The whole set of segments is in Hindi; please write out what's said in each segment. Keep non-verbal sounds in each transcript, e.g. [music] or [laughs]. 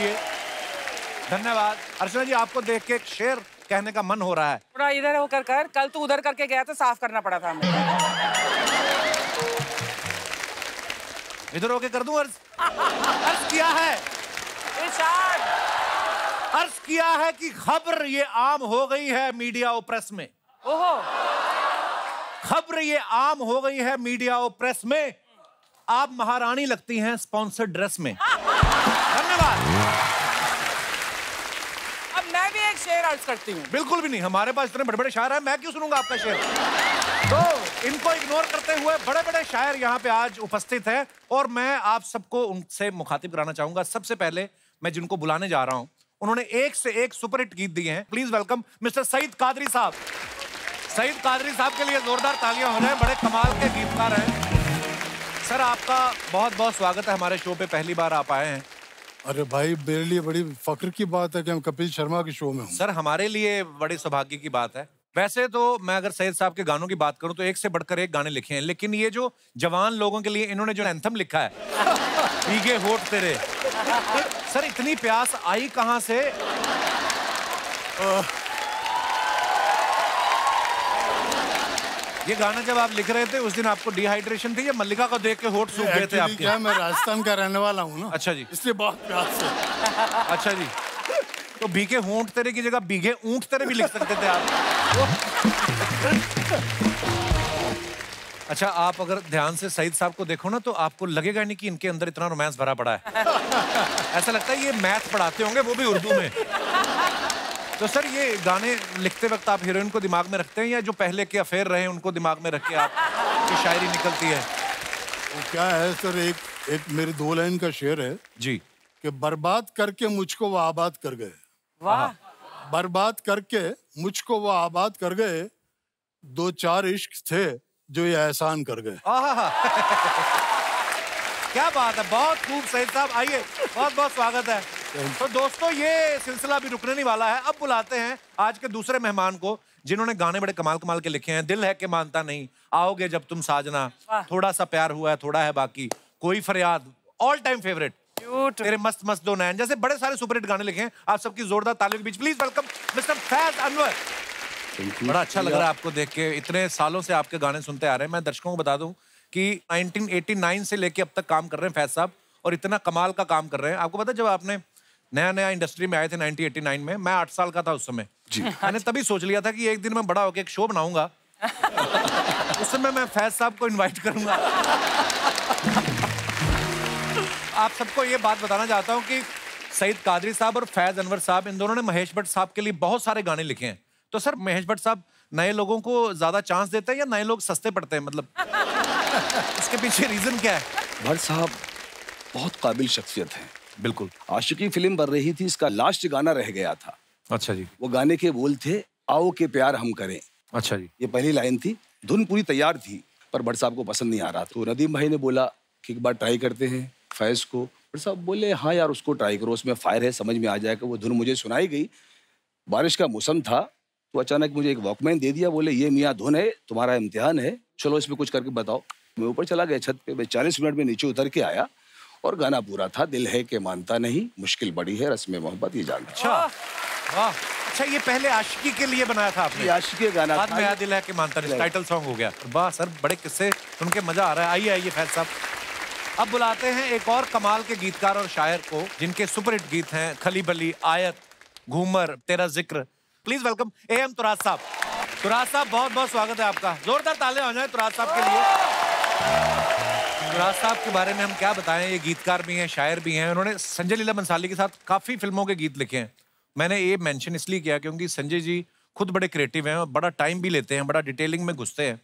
लिए। धन्यवाद। अर्चना जी आपको देख के एक शेर कहने का मन हो रहा है। थोड़ा इधर होकर कर। कल तू उधर करके गया था साफ़ करना पड़ा था हमें। इधर होके कर दूँ अर्ज़? अर्ज़ किया है। अर्ज़ किया है कि खबर ये आम हो गई है मीडिया और प्रेस में। ओहो। खबर ये आम हो गई है मीडिया और प्रेस में। आप महारानी लगती हैं स्पॉन्सर्ड ड्रेस में। अब मैं भी एक शेर अर्ज़ करती हूँ। बिल्कुल भी नहीं, हमारे पास इतने बड़े बड़े शायर हैं, मैं क्यों सुनूँगा आपका शेर? तो इनको इग्नोर करते हुए बड़े बड़े शायर यहाँ पे आज उपस्थित हैं और मैं आप सबको उनसे मुखातिब कराना चाहूँगा। सबसे पहले मैं जिनको बुलाने जा रहा हूँ, उन्होंने एक से एक सुपरहिट गीत दिए हैं। Please welcome mister Saeed Qadri साहब। सईद कादरी साहब के लिए जोरदार तालियाँ हो जाए बड़े कमाल के गीतकार हैं। सर, आपका बहुत बहुत स्वागत है हमारे शो पे, पहली बार आप आए हैं। अरे भाई मेरे लिए बड़ी फक्र की बात है कि हम कपिल शर्मा के शो में हूँ। सर हमारे लिए बड़े सौभाग्य की बात है। वैसे तो मैं अगर सैयद साहब के गानों की बात करूँ तो एक से बढ़कर एक गाने लिखे हैं। लेकिन ये जो जवान लोगों के लिए इन्होंने जो एंथम लिखा है [laughs] भीगे होठ तेरे। सर इतनी प्यास आई कहाँ से? ये गाना जब आप लिख रहे थे उस दिन आपको डिहाइड्रेशन थी या मल्लिका को देख के होठ सूख गए थे आपके? क्या मैं राजस्थान का रहने वाला हूँ ना। अच्छा जी। इसलिए बहुत प्यास है अच्छा जी। तो भीगे होंठ तेरे की जगह भीगे ऊँट तेरे भी लिख सकते थे आप। अच्छा आप अगर ध्यान से सईद साहब को देखो ना तो आपको लगेगा नहीं कि इनके अंदर इतना रोमांस भरा पड़ा है। ऐसा लगता है ये मैथ पढ़ाते होंगे वो भी उर्दू में। तो सर ये गाने लिखते वक्त आप हीरोइन को दिमाग में रखते हैं या जो पहले के अफेयर रहे हैं उनको दिमाग में रख के आप [laughs] की शायरी निकलती है? वो क्या है सर एक एक मेरी दो लाइन का शेर है जी। कि बर्बाद करके मुझको वो आबाद कर गए। वाह। बर्बाद करके मुझको वो आबाद कर गए दो चार इश्क थे जो ये एहसान कर गए। [laughs] क्या बात है बहुत खूब सही साहब आइए बहुत बहुत स्वागत है। तो दोस्तों ये सिलसिला भी रुकने नहीं वाला है। अब बुलाते हैं आज के दूसरे मेहमान को जिन्होंने गाने बड़े कमाल कमाल के लिखे हैं। दिल है कि मानता नहीं। आओगे जब तुम साजना। थोड़ा सा प्यार हुआ है थोड़ा है बाकी। कोई फरियाद? ऑल टाइम फेवरेट तेरे मस्त मस्त दो नैन। जैसे बड़े सारे सुपरहिट गाने लिखे हैं आप सबकी जोरदार तालियों के बीच। Please welcome mister Faiz Anwar बड़ा अच्छा लग रहा है आपको देख के। इतने सालों से आपके गाने सुनते आ रहे हैं। मैं दर्शकों को बता दूँ कि 1989 से लेके अब तक काम कर रहे हैं फैज साहब और इतना कमाल का काम कर रहे हैं। आपको पता है जब आपने नया नया इंडस्ट्री में आए थे 1989 में। मैं आठ साल का था उस समय। जी। मैंने तभी सोच लिया था कि एक दिन मैं बड़ा होकर एक शो बनाऊँगा। [laughs] उस समय मैं फैज साहब को इनवाइट करूँगा। आप सबको ये बात बताना चाहता हूँ कि सईद कादरी साहब और फैज अनवर साहब इन दोनों ने महेश भट्ट साहब के लिए बहुत सारे गाने लिखे हैं। तो सर महेश भट्ट साहब नए लोगों को ज़्यादा चांस देते हैं या नए लोग सस्ते पड़ते हैं? मतलब [laughs] इसके पीछे रीजन क्या है? भट्ट साहब बहुत काबिल शख्सियत हैं। बिल्कुल। आशिकी फ़िल्म बन रही थी इसका लास्ट गाना रह गया था। अच्छा जी। वो गाने के बोल थे आओ के प्यार हम करें। अच्छा जी। ये पहली लाइन थी। धुन पूरी तैयार थी पर भट्ट साहब को पसंद नहीं आ रहा। तो नदीम भाई ने बोला कि एक बार ट्राई करते हैं फैज को। भट्ट साहब बोले हाँ यार उसको ट्राई करो उसमें फायर है समझ में आ जाएगा। वो धुन मुझे सुनाई गई। बारिश का मौसम था तो अचानक मुझे एक वॉकमैन दे दिया बोले ये मियाँ धुन है तुम्हारा इम्तिहान है। चलो इसमें कुछ करके बताओ। मैं ऊपर चला गया छत पे मैं चालीस मिनट में नीचे उतर के आया। और गाना पूरा था दिल है के मानता नहीं मुश्किल बड़ी है रस्म मोहब्बत ये जानता अच्छा। वाह अच्छा ये पहले आशिकी के लिए बनाया था आपने? आशिकी का गाना बाद में याद दिल है कि मानता नहीं टाइटल सॉन्ग हो गया। वाह सर बड़े किस्से सुन के मज़ा आ रहा है। आइए आइए फैज साहब। अब बुलाते हैं एक और कमाल के गीतकार और शायर को जिनके सुपरहिट गीत हैं खली बली आयत घूमर तेरा ज़िक्र। Please welcome A M Turaz साहब। तुराज साहब बहुत बहुत स्वागत है आपका। जोरदार ताले हो जाए तुराज साहब के लिए। तुराज साहब के बारे में हम क्या बताएँ? ये गीतकार भी हैं, शायर भी हैं। उन्होंने संजय लीला बंसाली के साथ काफ़ी फ़िल्मों के गीत लिखे हैं। मैंने ये मेंशन इसलिए किया क्योंकि संजय जी खुद बड़े क्रिएटिव हैं और बड़ा टाइम भी लेते हैं, बड़ा डिटेलिंग में घुसते हैं।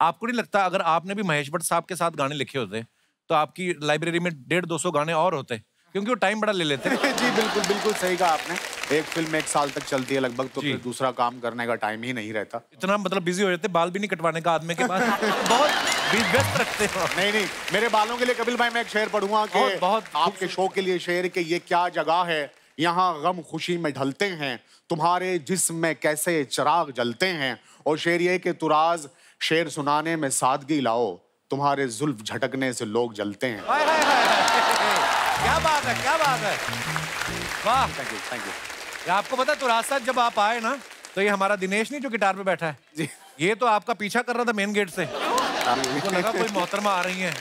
आपको नहीं लगता अगर आपने भी महेश भट्ट साहब के साथ गाने लिखे होते तो आपकी लाइब्रेरी में डेढ़ दो सौ गाने और होते, क्योंकि वो टाइम बड़ा ले लेते। हैं [laughs] जी, बिल्कुल बिल्कुल सही कहा आपने। एक फ़िल्म एक साल तक चलती है लगभग तो फिर दूसरा काम करने का टाइम ही नहीं रहता। इतना मतलब बिज़ी हो जाते बाल भी नहीं कटवाने का आदमी के पास। [laughs] बहुत व्यस्त रखते हो नहीं नहीं मेरे बालों के लिए कपिल भाई मैं एक शेर पढ़ूँगा कि बहुत- बहुत आपके शो के लिए शेर कि ये क्या जगह है यहाँ गम खुशी में ढलते हैं तुम्हारे जिस्म में कैसे चिराग जलते हैं? और शेर ये कि तुराज शेर सुनाने में सादगी लाओ तुम्हारे जुल्फ झटकने से लोग जलते हैं। क्या बात है क्या बात है। वाह। थैंक यू थैंक ये आपको पता है तो रास्ता जब आप आए ना तो ये हमारा दिनेश नहीं जो गिटार पे बैठा है। जी। ये तो आपका पीछा कर रहा था मेन गेट से। उनको लगा कोई मोहतरमा आ रही है।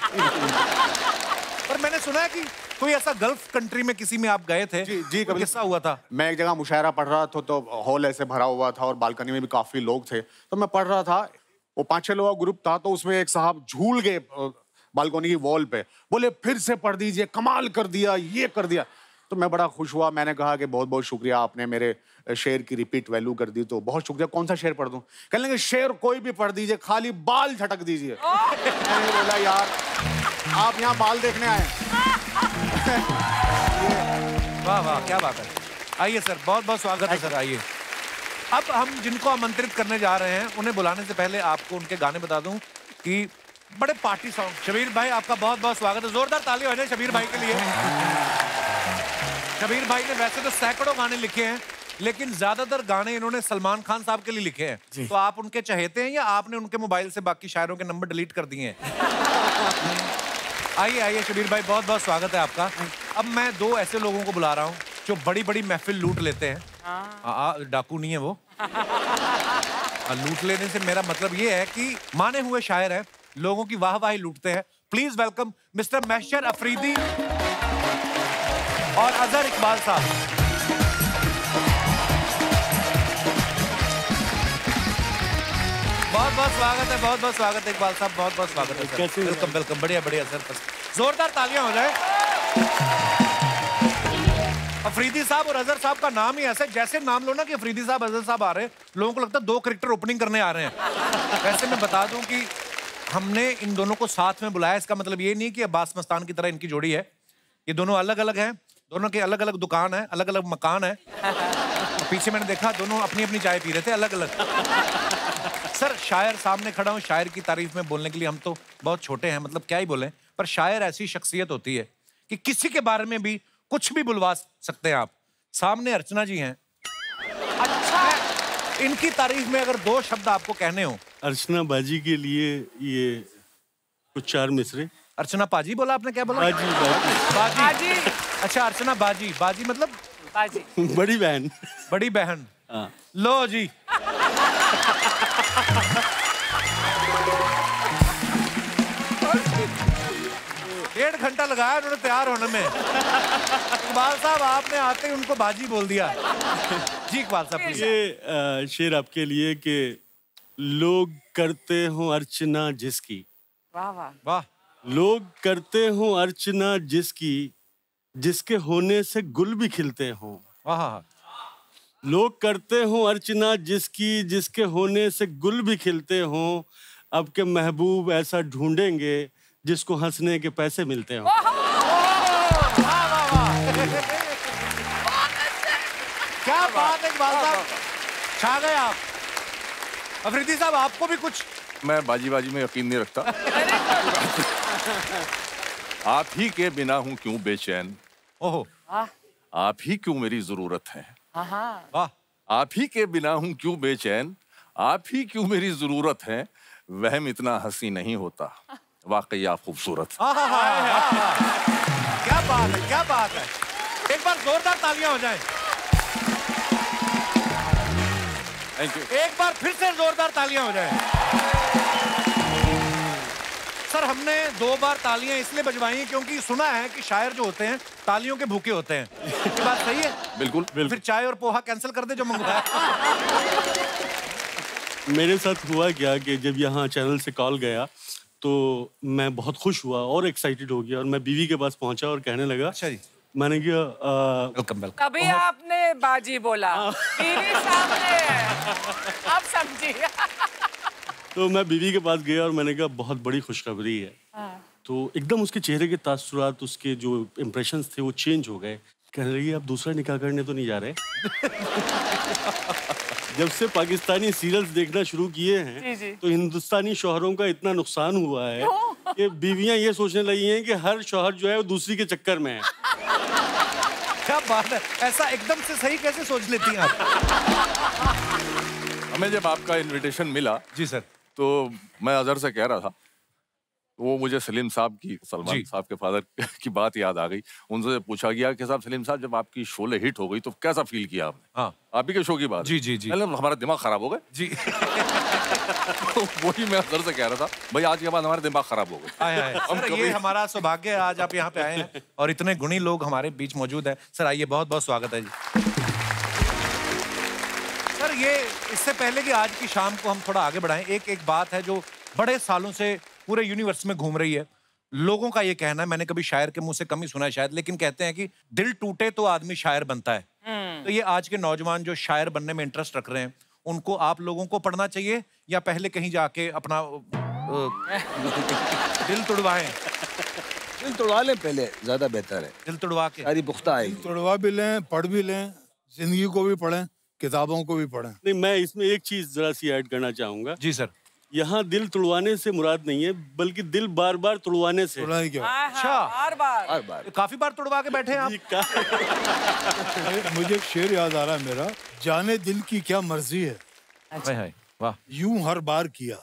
पर मैंने सुना है कि कोई ऐसा गल्फ कंट्री में किसी में आप गए थे जी, जी, कोई कभी- किस्सा हुआ था? मैं एक जगह मुशायरा पढ़ रहा था तो हॉल ऐसे भरा हुआ था और बालकनी में भी काफ़ी लोग थे। तो मैं पढ़ रहा था वो पाँच छह लोगों का ग्रुप था तो उसमें एक साहब झूल गए बालकनी की वॉल पे। बोले फिर से पढ़ दीजिए कमाल कर दिया ये कर दिया। तो मैं बड़ा खुश हुआ। मैंने कहा कि बहुत बहुत शुक्रिया आपने मेरे शेर की रिपीट वैल्यू कर दी तो बहुत शुक्रिया। कौन सा शेर पढ़ दूँ? कहने लगे शेर कोई भी पढ़ दीजिए खाली बाल झटक दीजिए। मैंने बोला यार आप यहाँ बाल देखने आए [laughs] वाह वाह क्या बात है। आइए सर बहुत बहुत स्वागत है सर आइए। अब हम जिनको आमंत्रित करने जा रहे हैं उन्हें बुलाने से पहले आपको उनके गाने बता दूँ कि बड़े पार्टी सॉन्ग। शबीर भाई आपका बहुत बहुत स्वागत है। जोरदार ताली हो जाए शबीर भाई के लिए। शबीर भाई ने वैसे तो सैकड़ों गाने लिखे हैं लेकिन ज़्यादातर गाने इन्होंने सलमान खान साहब के लिए लिखे हैं। तो आप उनके चहेते हैं या आपने उनके मोबाइल से बाकी शायरों के नंबर डिलीट कर दिए हैं? आइए आइए शबीर भाई बहुत बहुत स्वागत है आपका। अब मैं दो ऐसे लोगों को बुला रहा हूँ जो बड़ी बड़ी महफिल लूट लेते हैं। आ, डाकू नहीं है वो। लूट लेने से मेरा मतलब ये है कि माने हुए शायर हैं लोगों की वाह वाहवाही लूटते हैं। Please welcome mister Maishar Afridi और अजहर इकबाल साहब। बहुत बहुत स्वागत है बहुत बहुत स्वागत है इकबाल साहब बहुत बहुत स्वागत है? वेलकम वेलकम बढ़िया बढ़िया सर जोरदार तालियाँ हो जाए। अफरीदी साहब और अजहर साहब का नाम ही ऐसा है जैसे नाम लो ना कि अफरीदी साहब अजहर साहब आ रहे हैं लोगों को लगता है दो क्रिकेटर ओपनिंग करने आ रहे हैं। वैसे मैं बता दूँ कि हमने इन दोनों को साथ में बुलाया इसका मतलब ये नहीं कि अब्बास मस्तान की तरह इनकी जोड़ी है। ये दोनों अलग अलग हैं। दोनों के अलग अलग दुकान है अलग अलग मकान है। और [laughs] पीछे मैंने देखा दोनों अपनी अपनी चाय पी रहे थे अलग अलग [laughs] सर शायर सामने खड़ा हूँ शायर की तारीफ़ में बोलने के लिए हम तो बहुत छोटे हैं मतलब क्या ही बोलें पर शायर ऐसी शख्सियत होती है कि किसी के बारे में भी कुछ भी बुलवा सकते हैं आप। सामने अर्चना जी हैं। अच्छा। इनकी तारीफ़ में अगर दो शब्द आपको कहने हो। अर्चना बाजी के लिए ये कुछ चार मिसरे। अर्चना पाजी बोला आपने? क्या बोला? बाजी बाजी। अच्छा अर्चना बाजी। बाजी मतलब? बाजी। बड़ी बहन। बड़ी बहन। हाँ। लो जी। डेढ़ घंटा लगाया उन्होंने तैयार होने में। इकबाल साहब आपने आते ही उनको बाजी बोल दिया। जी इकबाल साहब ये शेर आपके लिए कि लोग करते हो अर्चना जिसकी। वाह वाह। वाह। लोग करते हो अर्चना जिसकी जिसके होने से गुल भी खिलते हो। वाह हाँ, हाँ। लोग करते हो अर्चना जिसकी जिसके होने से गुल भी खिलते हो अब के महबूब ऐसा ढूंढेंगे जिसको हंसने के पैसे मिलते हो। क्या बात है इकबाल साहब। छा गए आप। अफरीदी साहब आपको भी कुछ मैं बाजी बाजी में यकीन नहीं रखता। आप ही के बिना हूँ क्यों बेचैन? ओहो आप ही क्यों मेरी ज़रूरत है? वाह। आप ही के बिना हूँ क्यों बेचैन? आप ही क्यों मेरी ज़रूरत है? वहम इतना हँसी नहीं होता। वाकई आप खूबसूरत। क्या बात है क्या बात है। एक बार जोरदार तालियाँ हो जाए। थैंक यू एक बार फिर से जोरदार तालियाँ हो जाएँ। सर हमने दो बार तालियाँ इसलिए बजवाई हैं क्योंकि सुना है कि शायर जो होते हैं तालियों के भूखे होते हैं। ये बात सही है? बिल्कुल बिल्कुल। फिर चाय और पोहा कैंसिल कर दे जो मंगवाया मेरे साथ हुआ क्या कि जब यहाँ चैनल से कॉल गया तो मैं बहुत खुश हुआ और एक्साइटेड हो गया और मैं बीवी के पास पहुँचा और कहने लगा अच्छा जी। मैंने किया वेलकम वेलकम कभी आपने बाजी बोला? [laughs] टीवी सामने है। अब समझी। तो मैं बीवी के पास गया और मैंने कहा बहुत बड़ी खुशखबरी है। तो एकदम उसके चेहरे के तासुरात उसके जो इम्प्रेशन थे वो चेंज हो गए। कहने लगी आप दूसरा निकाह करने तो नहीं जा रहे? [laughs] जब से पाकिस्तानी सीरियल्स देखना शुरू किए जी, हैं जी। तो हिंदुस्तानी शोहरों का इतना नुकसान हुआ है कि बीवियाँ ये सोचने लगी हैं कि हर शोहर जो है वो दूसरी के चक्कर में है। [laughs] क्या बात है? ऐसा एकदम से सही कैसे सोच लेती हैं आप? [laughs] हमें जब आपका इनविटेशन मिला जी सर। तो मैं अजहर से कह रहा था वो मुझे सलीम साहब की सलमान साहब के फादर [laughs] की बात याद आ गई। उनसे पूछा गया कि साहब सलीम साहब जब आपकी शोले हिट हो गई तो कैसा फील किया आपने? हाँ। आप ही के शो की बात जी, जी, जी। हमारा दिमाग खराब हो गया। जी। [laughs] वही मैं अंदर से कह रहा था भाई आज के बाद हमारा दिमाग खराब हो गया। आए आए। [laughs] हम सर कभी- ये हमारा सौभाग्य है आज आप यहाँ पे आए हैं और इतने गुणी लोग हमारे बीच मौजूद हैं। सर आइए बहुत बहुत स्वागत है जी। सर ये इससे पहले कि आज की शाम को हम थोड़ा आगे बढ़ाएँ एक एक बात है जो बड़े सालों से पूरे यूनिवर्स में घूम रही है। लोगों का ये कहना है मैंने कभी शायर के मुँह से कम ही सुना है शायद लेकिन कहते हैं कि दिल टूटे तो आदमी शायर बनता है। तो ये आज के नौजवान जो शायर बनने में इंटरेस्ट रख रहे हैं उनको आप लोगों को पढ़ना चाहिए या पहले कहीं जाके अपना दिल तुड़वाएँ? दिल तोड़वा लें पहले ज़्यादा बेहतर है। दिल तुड़वा के। सारी पुख्ता आएगी। तोड़वा भी लें पढ़ भी लें ज़िंदगी को भी पढ़ें। किताबों को भी पढ़ें। नहीं मैं इसमें एक चीज़ जरा सी ऐड करना चाहूँगा। जी सर। यहाँ दिल तुड़वाने से मुराद नहीं है बल्कि दिल बार बार तुड़वाने से। तोड़ना क्या? अच्छा। बार बार बार काफ़ी बार तुड़वा के बैठे हैं आप। है। [laughs] मुझे एक शेर याद आ रहा है मेरा जाने दिल की क्या मर्ज़ी है। हाय हाय। वाह। यूँ हर बार किया।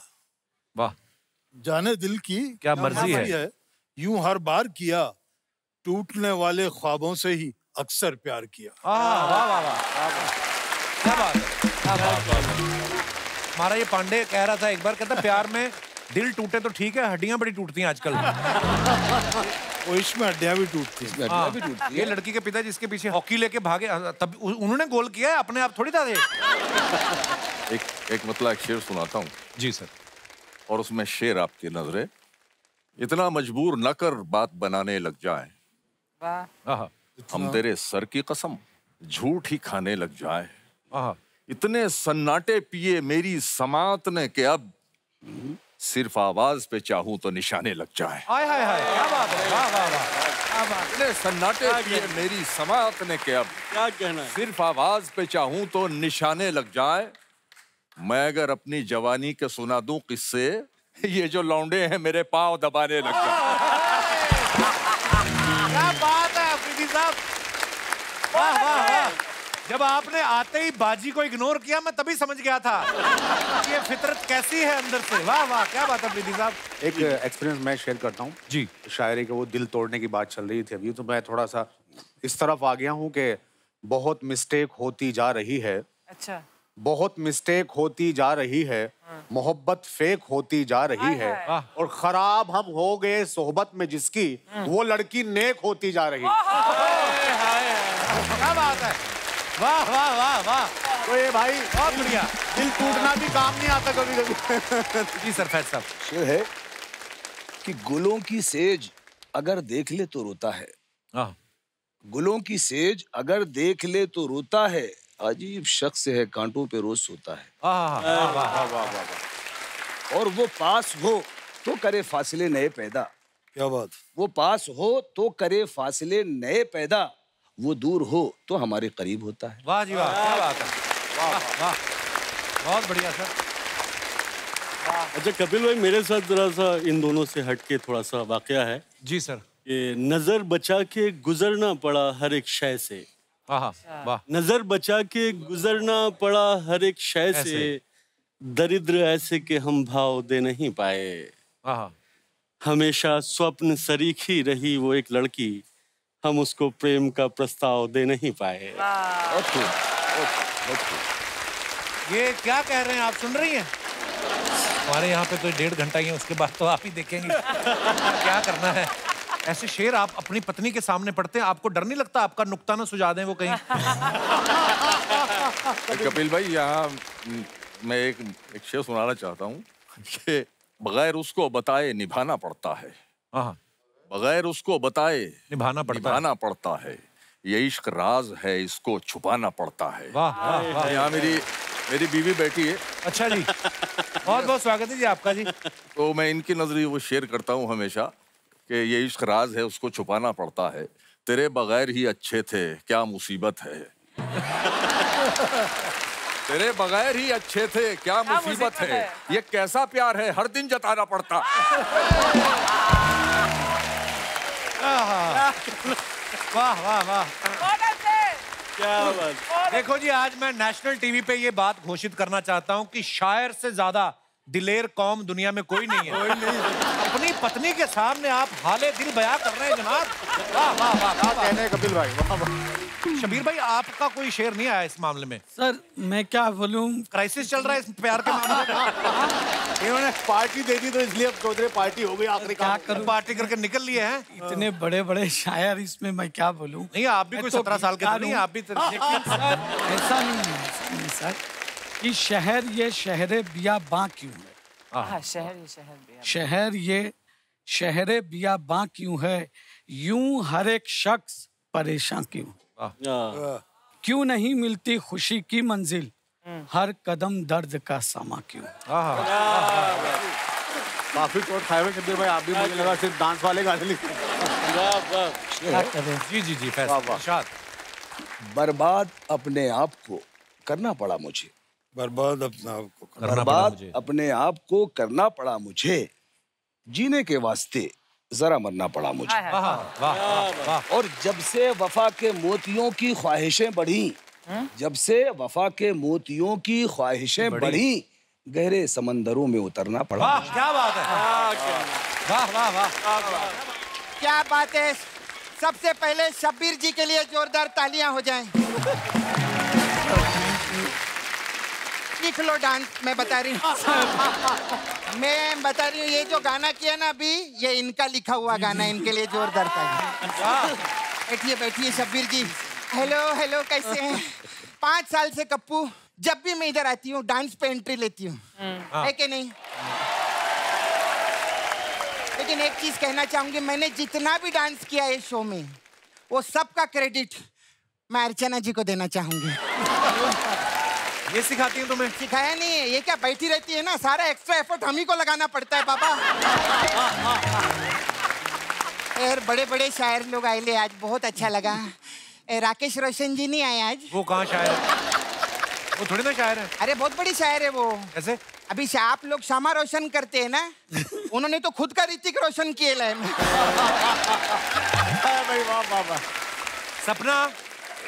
वाह। जाने दिल की क्या मर्ज़ी है। यूँ हर बार किया टूटने वाले ख्वाबों से ही अक्सर प्यार किया। आह, वाह वाह वाह। क्या बात है? क्या बात है? हमारा ये पांडे कह रहा था एक बार कहता प्यार में दिल टूटे तो ठीक है हड्डियाँ बड़ी टूटती हैं आजकल। वो इसमें हड्डियाँ भी टूटती हैं। हड्डियाँ भी टूटती ये लड़की के पिता जिसके पीछे हॉकी लेके भागे। तब उन्होंने गोल किया है अपने आप थोड़ी था एक एक मतलब एक शेर सुनाता हूँ। जी सर। और उसमें शेर आपकी नजरे इतना मजबूर न कर बात बनाने लग जाए। हम तेरे सर की कसम झूठ ही खाने लग जाए। इतने सन्नाटे पिए मेरी समात ने के अब सिर्फ़ आवाज़ पे चाहूँ तो निशाने लग जाए। हाय हाय हाय क्या बात है? वाह वाह वाह इतने सन्नाटे पिए मेरी समात ने के अब क्या कहना है? सिर्फ़ आवाज़ पे चाहूँ तो निशाने लग जाए। मैं अगर अपनी जवानी के सुना दूँ किस्से ये जो लौंडे हैं मेरे पाँव दबाने लग जाए। [laughs] क्या बात है अफरीदी साहब। वाह वाह वाह। जब आपने आते ही बाजी को इग्नोर किया मैं तभी समझ गया था कि ये फितरत कैसी है अंदर से। वाह वाह क्या बात है अफरीदी साहब। एक एक्सपीरियंस मैं शेयर करता हूँ। जी। शायरी के वो दिल तोड़ने की बात चल रही थी अभी तो मैं थोड़ा सा इस तरफ़ आ गया हूँ कि बहुत मिस्टेक होती जा रही है। अच्छा। बहुत मिस्टेक होती जा रही है। मोहब्बत फेक होती जा रही है। और खराब हम हो गए सोहबत में जिसकी वो लड़की नेक होती जा रही। है क्या बात है। वाह वाह वाह वाह। तो ये भाई बहुत बढ़िया। दिल टूटना भी काम नहीं आता कभी कभी [laughs] जी सर फैज साहब। शेर है कि गुलों की सेज अगर देख ले तो रोता है। हाँ। गुलों की सेज अगर देख ले तो रोता है। अजीब शख्स है कांटों पे रोज सोता है। वाह वाह वाह वाह और वो पास हो तो करे फासले नए पैदा। क्या बात। वो पास हो तो करे फासले नए पैदा। वो दूर हो तो हमारे करीब होता है। वाह जी वाह क्या बात है। वाह वाह बहुत बढ़िया सर। अच्छा कपिल भाई मेरे साथ जरा सा इन दोनों से हटके थोड़ा सा वाकया है जी सर। कि नज़र बचा के गुजरना पड़ा हर एक शय से। हाँ हाँ। वाह। नज़र बचा के गुजरना पड़ा हर एक शय से दरिद्र ऐसे के हम भाव दे नहीं पाए। हाँ हाँ। हमेशा स्वप्न सरीखी रही वो एक लड़की। हम उसको प्रेम का प्रस्ताव दे नहीं पाए। बहुत खूब। ये क्या कह रहे हैं आप सुन रही हैं? हमारे यहाँ पे तो डेढ़ घंटा ही है उसके बाद तो आप ही देखेंगे। [laughs] क्या करना है? ऐसे शेर आप अपनी पत्नी के सामने पढ़ते हैं आपको डर नहीं लगता? आपका नुक्ता ना सुझा दें वो कहीं। कपिल भाई यहाँ मैं एक एक शेर सुनाना चाहता हूँ कि बगैर उसको बताए निभाना पड़ता है। हाँ हाँ। बगैर उसको बताए निभाना पड़ता है। निभाना पड़ता है। ये इश्क राज है इसको छुपाना पड़ता है। वाह वाह वाह। यहाँ मेरी मेरी बीवी बैठी है। अच्छा जी। बहुत बहुत स्वागत है जी आपका जी। तो मैं इनकी नज़रिए वो शेयर करता हूँ हमेशा कि ये इश्क राज है उसको छुपाना पड़ता है। तेरे बगैर ही अच्छे थे क्या मुसीबत है? तेरे बगैर ही अच्छे थे क्या क्या मुसीबत मुसीबत है? है? ये कैसा प्यार है? हर दिन जताना पड़ता। [laughs] वाह वाह वाह। क्या बात। देखो जी आज मैं नेशनल टीवी पे ये बात घोषित करना चाहता हूँ कि शायर से ज़्यादा दिलेर कौम दुनिया में कोई नहीं है। कोई नहीं। अपनी पत्नी के सामने आप हाले दिल बया कर रहे हैं जनाब। वाह वाह वाह कहने कपिल भाई? वाह, वाह। शबीर भाई आपका कोई शेर नहीं आया इस मामले में? सर मैं क्या बोलूँ? क्राइसिस चल रहा है इस प्यार के मामले में। [laughs] इन्होंने पार्टी दे दी तो इसलिए अब रहे पार्टी हो गई आखिरी क्या करूँ? पार्टी करके निकल लिए हैं। इतने बड़े बड़े शायर इसमें मैं क्या बोलूँ? नहीं आप भी कोई तो सत्रह साल के तो नहीं आप भी तो- ऐसा नहीं है सर कि शहर ये शहर बिया बाँ क्यों है? हाँ। शहर ही शहर शहर ये शहर बिया बा क्यों है? यूँ हर एक शख्स परेशान क्यों। क्यों नहीं मिलती खुशी की मंजिल? हर कदम दर्द का समा क्यों? काफ़ी चोट खाए हुए शब्बीर भाई आप भी मुझे लगा सिर्फ़ डांस वाले गाने हैं। करें जी जी जी फैसल बर्बाद अपने आप को करना पड़ा मुझे। बर्बाद अपने आप को करना पड़ा बर्बाद मुझे। अपने आप को करना पड़ा मुझे। जीने के वास्ते जरा मरना पड़ा मुझे। और जब से वफा के मोतियों की ख्वाहिशें बढ़ी जब से वफा के मोतियों की ख्वाहिशें बढ़ी। गहरे समंदरों में उतरना पड़ा वाह क्या बात है। वाह वाह वाह। क्या बात है। सबसे पहले शब्बीर जी के लिए जोरदार तालियाँ हो जाएँ। लिख लो डांस मैं बता रही हूँ। [laughs] मैं बता रही हूँ ये जो गाना किया ना अभी ये इनका लिखा हुआ गाना इनके लिए जोरदार तालियाँ बैठिए बैठिए शब्बीर जी। हेलो हेलो कैसे हैं? पाँच साल से कप्पू जब भी मैं इधर आती हूँ डांस पे एंट्री लेती हूँ। है। कि नहीं? लेकिन एक चीज़ कहना चाहूँगी मैंने जितना भी डांस किया है शो में वो सबका क्रेडिट मैं अर्चना जी को देना चाहूँगी। ये सिखाती हूँ तुम्हें। सिखाया नहीं है ये क्या बैठी रहती है ना? सारा एक्स्ट्रा एफर्ट हम ही को लगाना पड़ता है बाबा। यार बड़े बड़े शायर लोग आए ले आज बहुत अच्छा लगा। राकेश रोशन जी नहीं आए आज? वो कहाँ शायर है? वो थोड़ी ना शायर है? अरे बहुत बड़ी शायर है वो। कैसे? अभी आप लोग श्यामा रोशन करते हैं ना उन्होंने तो खुद का ऋतिक रोशन किए [laughs] सपना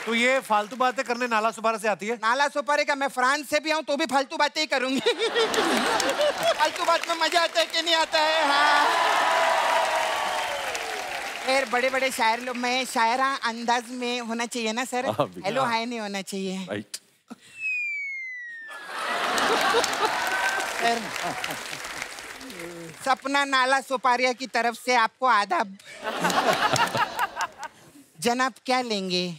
तू ये फालतू बातें करने नाला सुबारा से आती है? नाला सोपारे का मैं फ्रांस से भी आऊँ तो भी फालतू बातें ही करूँगी। फालतू बात में मज़ा आता है कि नहीं आता है? हाँ। फिर बड़े बड़े शायर लोग मैं शायरा अंदाज में होना चाहिए ना सर? हाँ, हेलो हाय नहीं होना चाहिए। राइट सर सपना नाला सुपारिया की तरफ़ से आपको आदाब। [laughs] जनाब क्या लेंगे?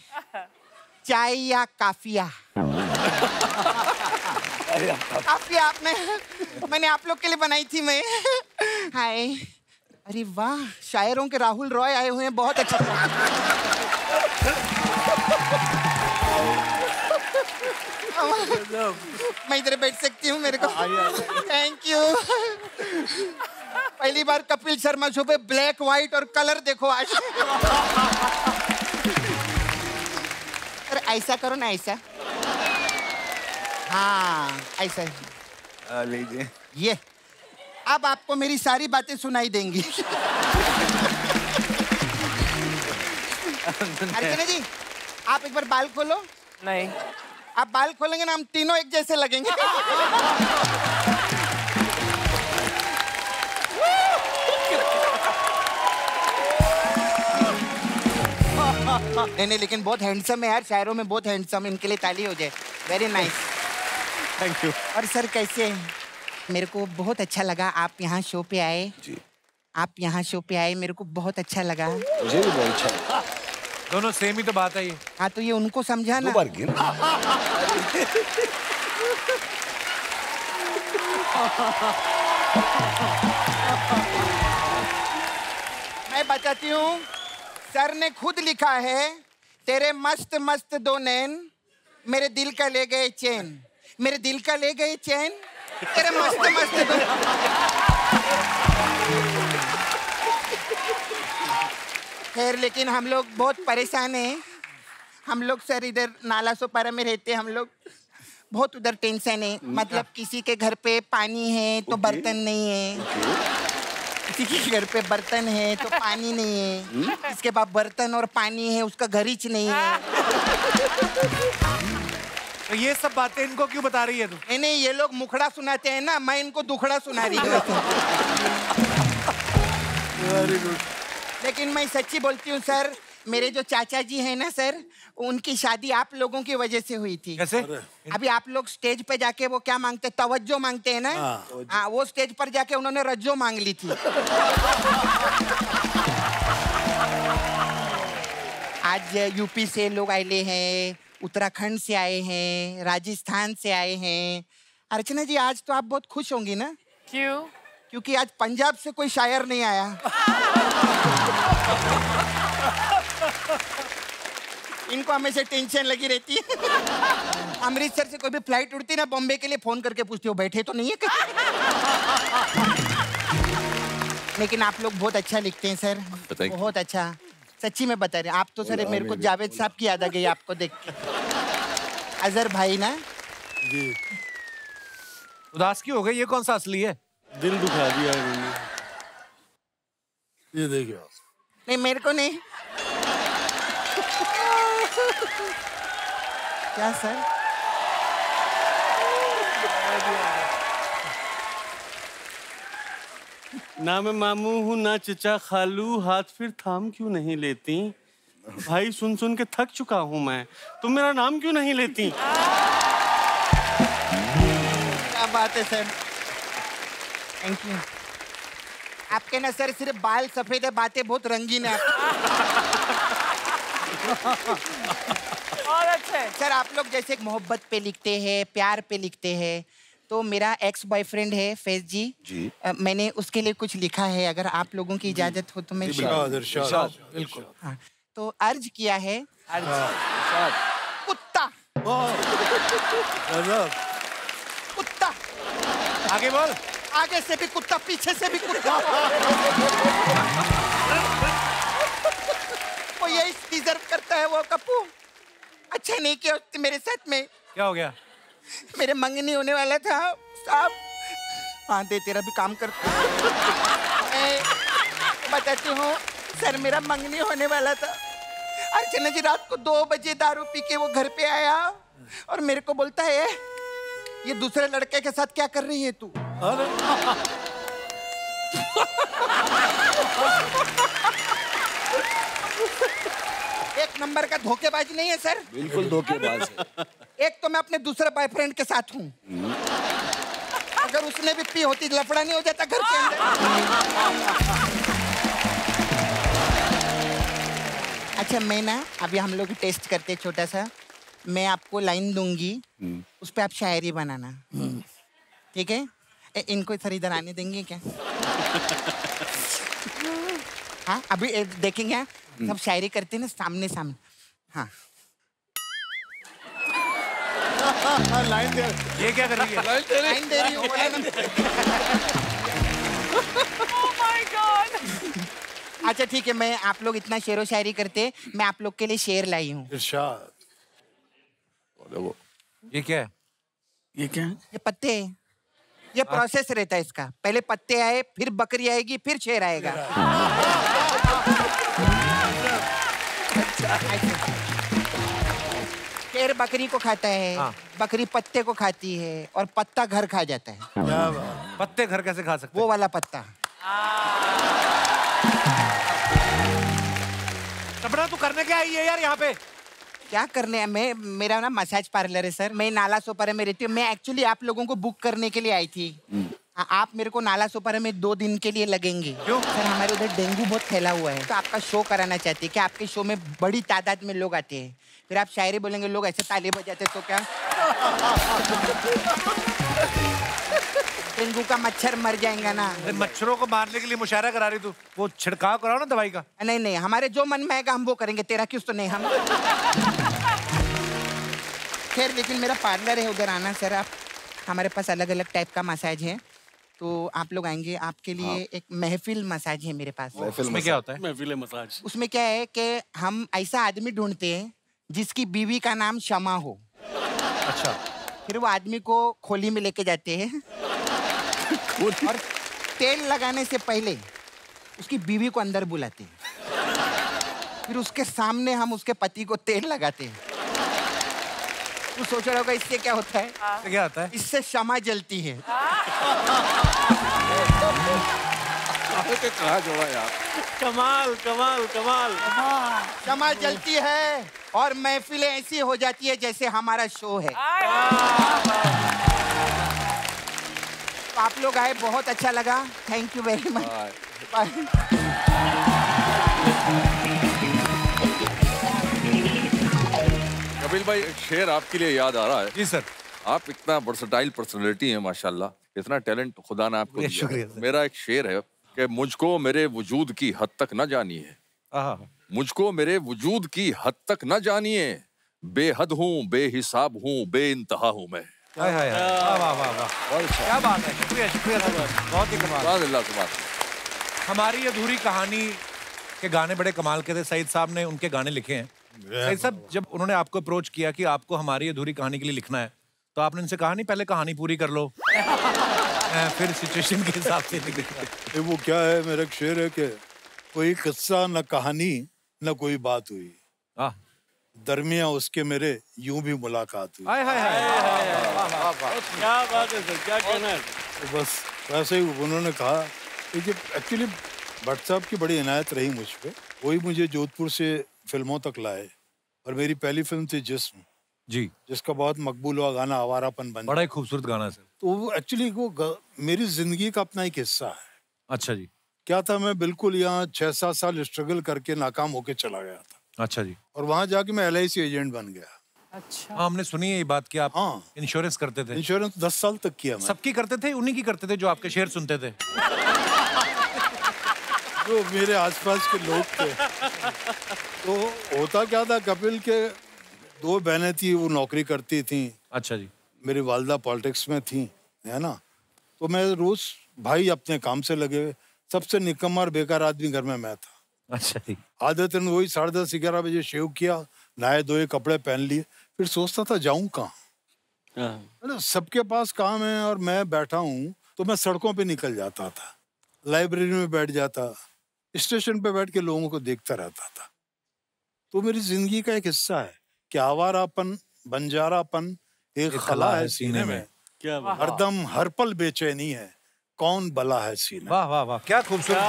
चाय या काफिया? काफिया आपने, मैंने आप लोग के लिए बनाई थी मैं। हाय। अरे वाह, शायरों के राहुल रॉय आए हुए हैं, बहुत अच्छा। मैं इधर बैठ सकती हूँ मेरे को। थैंक यू पहली बार कपिल शर्मा शो पे ब्लैक व्हाइट और कलर देखो आज। अरे ऐसा करो ना ऐसा. हाँ ऐसा लीजिए. ये. अब आपको मेरी सारी बातें सुनाई देंगी. अर्चना जी आप एक बार बाल खोलो. नहीं. आप बाल खोलेंगे ना हम तीनों एक जैसे लगेंगे. नहीं नहीं लेकिन बहुत हैंडसम है यार शायरों में बहुत हैंडसम इनके लिए ताली हो जाए। वेरी नाइस थैंक यू और सर कैसे हैं? मेरे को बहुत अच्छा लगा आप यहाँ शो पे आए। जी। आप यहाँ शो पे आए मेरे को बहुत अच्छा लगा। मुझे भी बहुत अच्छा [laughs] दोनों सेम ही तो बात है ये। हाँ तो ये उनको समझा दो ना बार [laughs] मैं बताती हूँ सर ने खुद लिखा है तेरे मस्त मस्त दो नैन मेरे दिल का ले गए चैन। मेरे दिल का ले गए चैन? तेरे मस्त मस्त दो खैर लेकिन हम लोग बहुत परेशान हैं। हम लोग सर इधर नाला सोपारा में रहते हैं हम लोग बहुत उधर टेंशन है। मतलब किसी के घर पे पानी है तो बर्तन नहीं है। किसी के घर पे बर्तन है तो [laughs] पानी नहीं है। इसके पास बर्तन और पानी है उसका घर ही नहीं है। तो ये सब बातें इनको क्यों बता रही है तू? नहीं नहीं ये लोग मुखड़ा सुनाते हैं ना मैं इनको दुखड़ा सुना रही हूँ। [laughs] वेरी गुड लेकिन मैं सच्ची बोलती हूँ सर मेरे जो चाचा जी हैं ना सर उनकी शादी आप लोगों की वजह से हुई थी। कैसे? अभी आप लोग स्टेज पे जाके वो क्या मांगते हैं तवज्जो मांगते हैं ना? हाँ। हाँ वो स्टेज पर जाके उन्होंने रज्जो मांग ली थी। आज यूपी से लोग आए हैं उत्तराखंड से आए हैं राजस्थान से आए हैं। अर्चना जी आज तो आप बहुत खुश होंगी ना? क्यों? क्योंकि आज पंजाब से कोई शायर नहीं आया। [laughs] इनको हमेशा टेंशन लगी रहती है। अमृतसर से कोई भी फ़्लाइट उड़ती ना बॉम्बे के लिए फ़ोन करके पूछती हो बैठे तो नहीं है कहीं? लेकिन आप लोग बहुत अच्छा लिखते हैं सर। बहुत अच्छा। सच्ची में बता रहे आप तो सर मेरे को जावेद साहब की याद आ गई आपको देख के। अजहर भाई ना? जी। उदास की हो गई? ये कौन सा असली है? दिल दुखा दिया ये देखिए नहीं मेरे को नहीं। क्या सर? ना मैं मामू हूँ ना चचा खालू। हाथ फिर थाम क्यों नहीं लेती? भाई सुन सुन के थक चुका हूँ मैं। तुम मेरा नाम क्यों नहीं लेती? क्या बात है सर? थैंक यू आपके ना सर सिर्फ़ बाल सफ़ेद है बातें बहुत रंगीन है। [laughs] और अच्छे सर आप लोग जैसे मोहब्बत पे लिखते हैं प्यार पे लिखते हैं तो मेरा एक्स बॉयफ्रेंड है फैज जी। जी। अ, मैंने उसके लिए कुछ लिखा है अगर आप लोगों की इजाज़त हो तो मैं बिल्कुल। हाँ, तो अर्ज़ किया है। कुत्ता। कुत्ता। आगे बोल। आगे से भी कुत्ता पीछे से भी कुत्ता। [laughs] वो यही डिजर्व करता है वो कप्पू अच्छा नहीं किया उसने मेरे साथ में। क्या हो गया? मेरे मंगनी होने वाला था। साहब हाँ दे तेरा भी काम करता मैं बताती हूँ सर मेरा मंगनी होने वाला था। अर्चना जी रात को दो बजे दारू पी के वो घर पे आया और मेरे को बोलता है ये दूसरे लड़के के साथ क्या कर रही है तू? [laughs] एक नंबर का धोखेबाज नहीं है सर? बिल्कुल धोखेबाज है। एक तो मैं अपने दूसरे बॉयफ्रेंड के साथ हूँ। अगर उसने भी पी होती लफड़ा नहीं हो जाता घर के अंदर। अच्छा मैं ना अभी हम लोग टेस्ट करते छोटा सा। मैं आपको लाइन दूँगी। उस पर आप शायरी बनाना। ठीक है? ए, इनको सर इधर आने देंगे क्या? [laughs] हाँ अभी देखेंगे सब शायरी करते ना सामने सामने। हाँ। [laughs] लाइन दे ये क्या कर रही है? लाइन दे रही हूँ। बोला ना। Oh अच्छा ठीक है मैं आप लोग इतना शेरो शायरी करते मैं आप लोग के लिए शेर लाई हूँ। इरशाद। देखो ये क्या है? ये क्या है? ये पत्ते हैं। ये प्रोसेस रहता है इसका। पहले पत्ते आए फिर बकरी आएगी फिर शेर आएगा। शेर बकरी को खाता है हाँ। बकरी पत्ते को खाती है और पत्ता घर खा जाता है। पत्ते घर कैसे खा सकते वो वाला पत्ता। कपड़ा तू करने क्या आई है यार यहाँ पे। क्या करने है? मैं मेरा ना मसाज पार्लर है सर। मैं नाला सोपारा में रहती हूँ। मैं एक्चुअली आप लोगों को बुक करने के लिए आई थी। आ- आप मेरे को नाला सोपारा में दो दिन के लिए लगेंगे। क्यों? सर हमारे उधर डेंगू बहुत फैला हुआ है। तो आपका शो कराना चाहते हैं। कि आपके शो में बड़ी तादाद में लोग आते हैं? फिर आप शायरी बोलेंगे लोग ऐसे ताली बजाते तो क्या? [laughs] डेंगू का मच्छर मर जाएगा ना। मच्छरों को मारने के लिए मुशायरा करा रही तू। वो छिड़काव कराओ ना दवाई का। नहीं नहीं हमारे जो मन में आएगा हम वो करेंगे। तेरा क्यों तो नहीं हम? [laughs] खैर लेकिन मेरा पार्लर है उधर आना सर। आप हमारे पास अलग अलग टाइप का मसाज है। तो आप लोग आएँगे आपके लिए हाँ। एक महफिल मसाज है मेरे पास। उसमें क्या होता है? महफिल मसाज। उसमें क्या है कि हम ऐसा आदमी ढूंढते हैं जिसकी बीवी का नाम शमा हो। अच्छा। फिर वो आदमी को खोली में लेके जाते हैं। और तेल लगाने से पहले उसकी बीवी को अंदर बुलाते हैं। फिर उसके सामने हम उसके पति को तेल लगाते हैं। तू सोच रहा होगा इससे क्या होता है? तो क्या आता है? इससे क्षमा जलती है। कहा जोड़ा यार। कमाल कमाल कमाल। क्षमा जलती है और महफिलें ऐसी हो जाती है जैसे हमारा शो है। तो आप लोग आए बहुत अच्छा लगा। Thank you very much Kapil भाई एक शेर आपके लिए याद आ रहा है। जी सर। आप इतना वर्सटाइल पर्सनालिटी है माशाल्लाह। इतना टैलेंट खुदा ने आपको शुक्रिया, दिया है। मेरा एक शेर है कि मुझको मेरे वजूद की हद तक न जानिए आहा। मुझको मेरे वजूद की हद तक न जानिए बेहद हूँ बेहिसाब हूँ बेइंतहा हूँ मैं। हाय हाय हाय। वाह वाह वाह। वाह क्या बात है। शुक्रिया शुक्रिया बहुत ही कमाल। सुभान अल्लाह सुभान अल्लाह। हमारी अधूरी कहानी के गाने बड़े कमाल के थे। सईद साहब ने उनके गाने लिखे हैं। सईद साहब जब उन्होंने आपको अप्रोच किया कि आपको हमारी अधूरी कहानी के लिए लिखना है तो आपने उनसे कहा नहीं पहले कहानी पूरी कर लो। [laughs] फिर सिचुएशन के हिसाब से ये वो क्या है? मेरा शेर है कि कोई किस्सा न कहानी न कोई बात हुई। दरमिया उसके मेरे यूँ भी मुलाकात हुई। हाय हाय हाय। क्या बात है सर क्या कहना है? तो बस वैसे ही उन्होंने कहा कि एक्चुअली भट्ट साहब की बड़ी इनायत रही मुझ पर वही मुझे जोधपुर से फ़िल्मों तक लाए और मेरी पहली फ़िल्म थी जिसम जी। जिसका बहुत मकबूल हुआ गाना आवारापन बन बड़ा ही खूबसूरत गाना है सर। तो वो एक्चुअली वो ग- मेरी ज़िंदगी का अपना एक हिस्सा है। अच्छा जी। क्या था मैं बिल्कुल यहाँ छह सात साल स्ट्रगल करके नाकाम होके चला गया था। अच्छा जी। और वहाँ जाके मैं एलआईसी एजेंट बन गया। अच्छा। हाँ हमने सुनी है ये बात कि आप हाँ। इंश्योरेंस करते थे। इंश्योरेंस दस साल तक किया सबकी करते थे उन्हीं की करते थे जो आपके शेर सुनते थे? जो मेरे आसपास के लोग थे। तो होता क्या था कपिल के दो बहनें थी वो नौकरी करती थी। अच्छा जी। मेरी वालदा पॉलिटिक्स में थी है ना? तो मैं रोज भाई अपने काम से लगे हुए सबसे निकम्मा और बेकार आदमी घर में मैं था। अच्छा जी। आदतन वही साढ़े दस ग्यारह बजे शेव किया नहाए धोए कपड़े पहन लिए फिर सोचता था जाऊँ कहाँ? ना सबके पास काम है और मैं बैठा हूँ तो मैं सड़कों पे निकल जाता था लाइब्रेरी में बैठ जाता स्टेशन पे बैठ के लोगों को देखता रहता था। तो मेरी ज़िंदगी का एक हिस्सा है कि आवारापन बंजारापन एक खला है सीने में। क्या हरदम हर पल बेचैनी है। कौन बला है सीने वाह वाह वाह क्या खूबसूरत।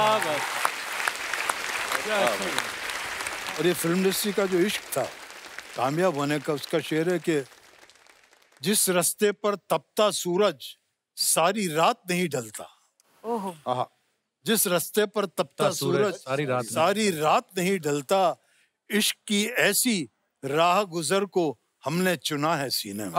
और ये फ़िल्म इंडस्ट्री का जो इश्क था कामयाब होने का उसका शेर है कि जिस रास्ते पर तपता सूरज सारी रात नहीं ढलता। ओहो। आहा। जिस रास्ते पर तपता सूरज सूरज सारी रात नहीं सारी रात नहीं ढलता इश्क की ऐसी राह गुजर को हमने चुना है सीने में।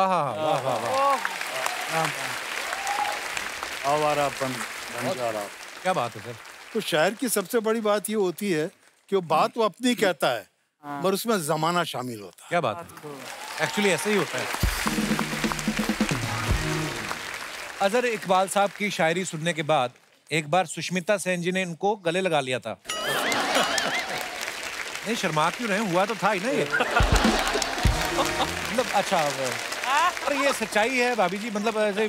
आवारापन बंजारा क्या बात है सर। तो शायर की सबसे बड़ी बात ये होती है कि वो बात वो अपनी कहता है मगर उसमें जमाना शामिल होता है। क्या बात है। एक्चुअली ऐसे ही होता है। अजहर इकबाल साहब की शायरी सुनने के बाद एक बार सुष्मिता सेन जी ने इनको गले लगा लिया था। नहीं, शर्मा क्यों रहे? हुआ तो था ही ना ये। मतलब अच्छा और ये सच्चाई है भाभी जी मतलब ऐसे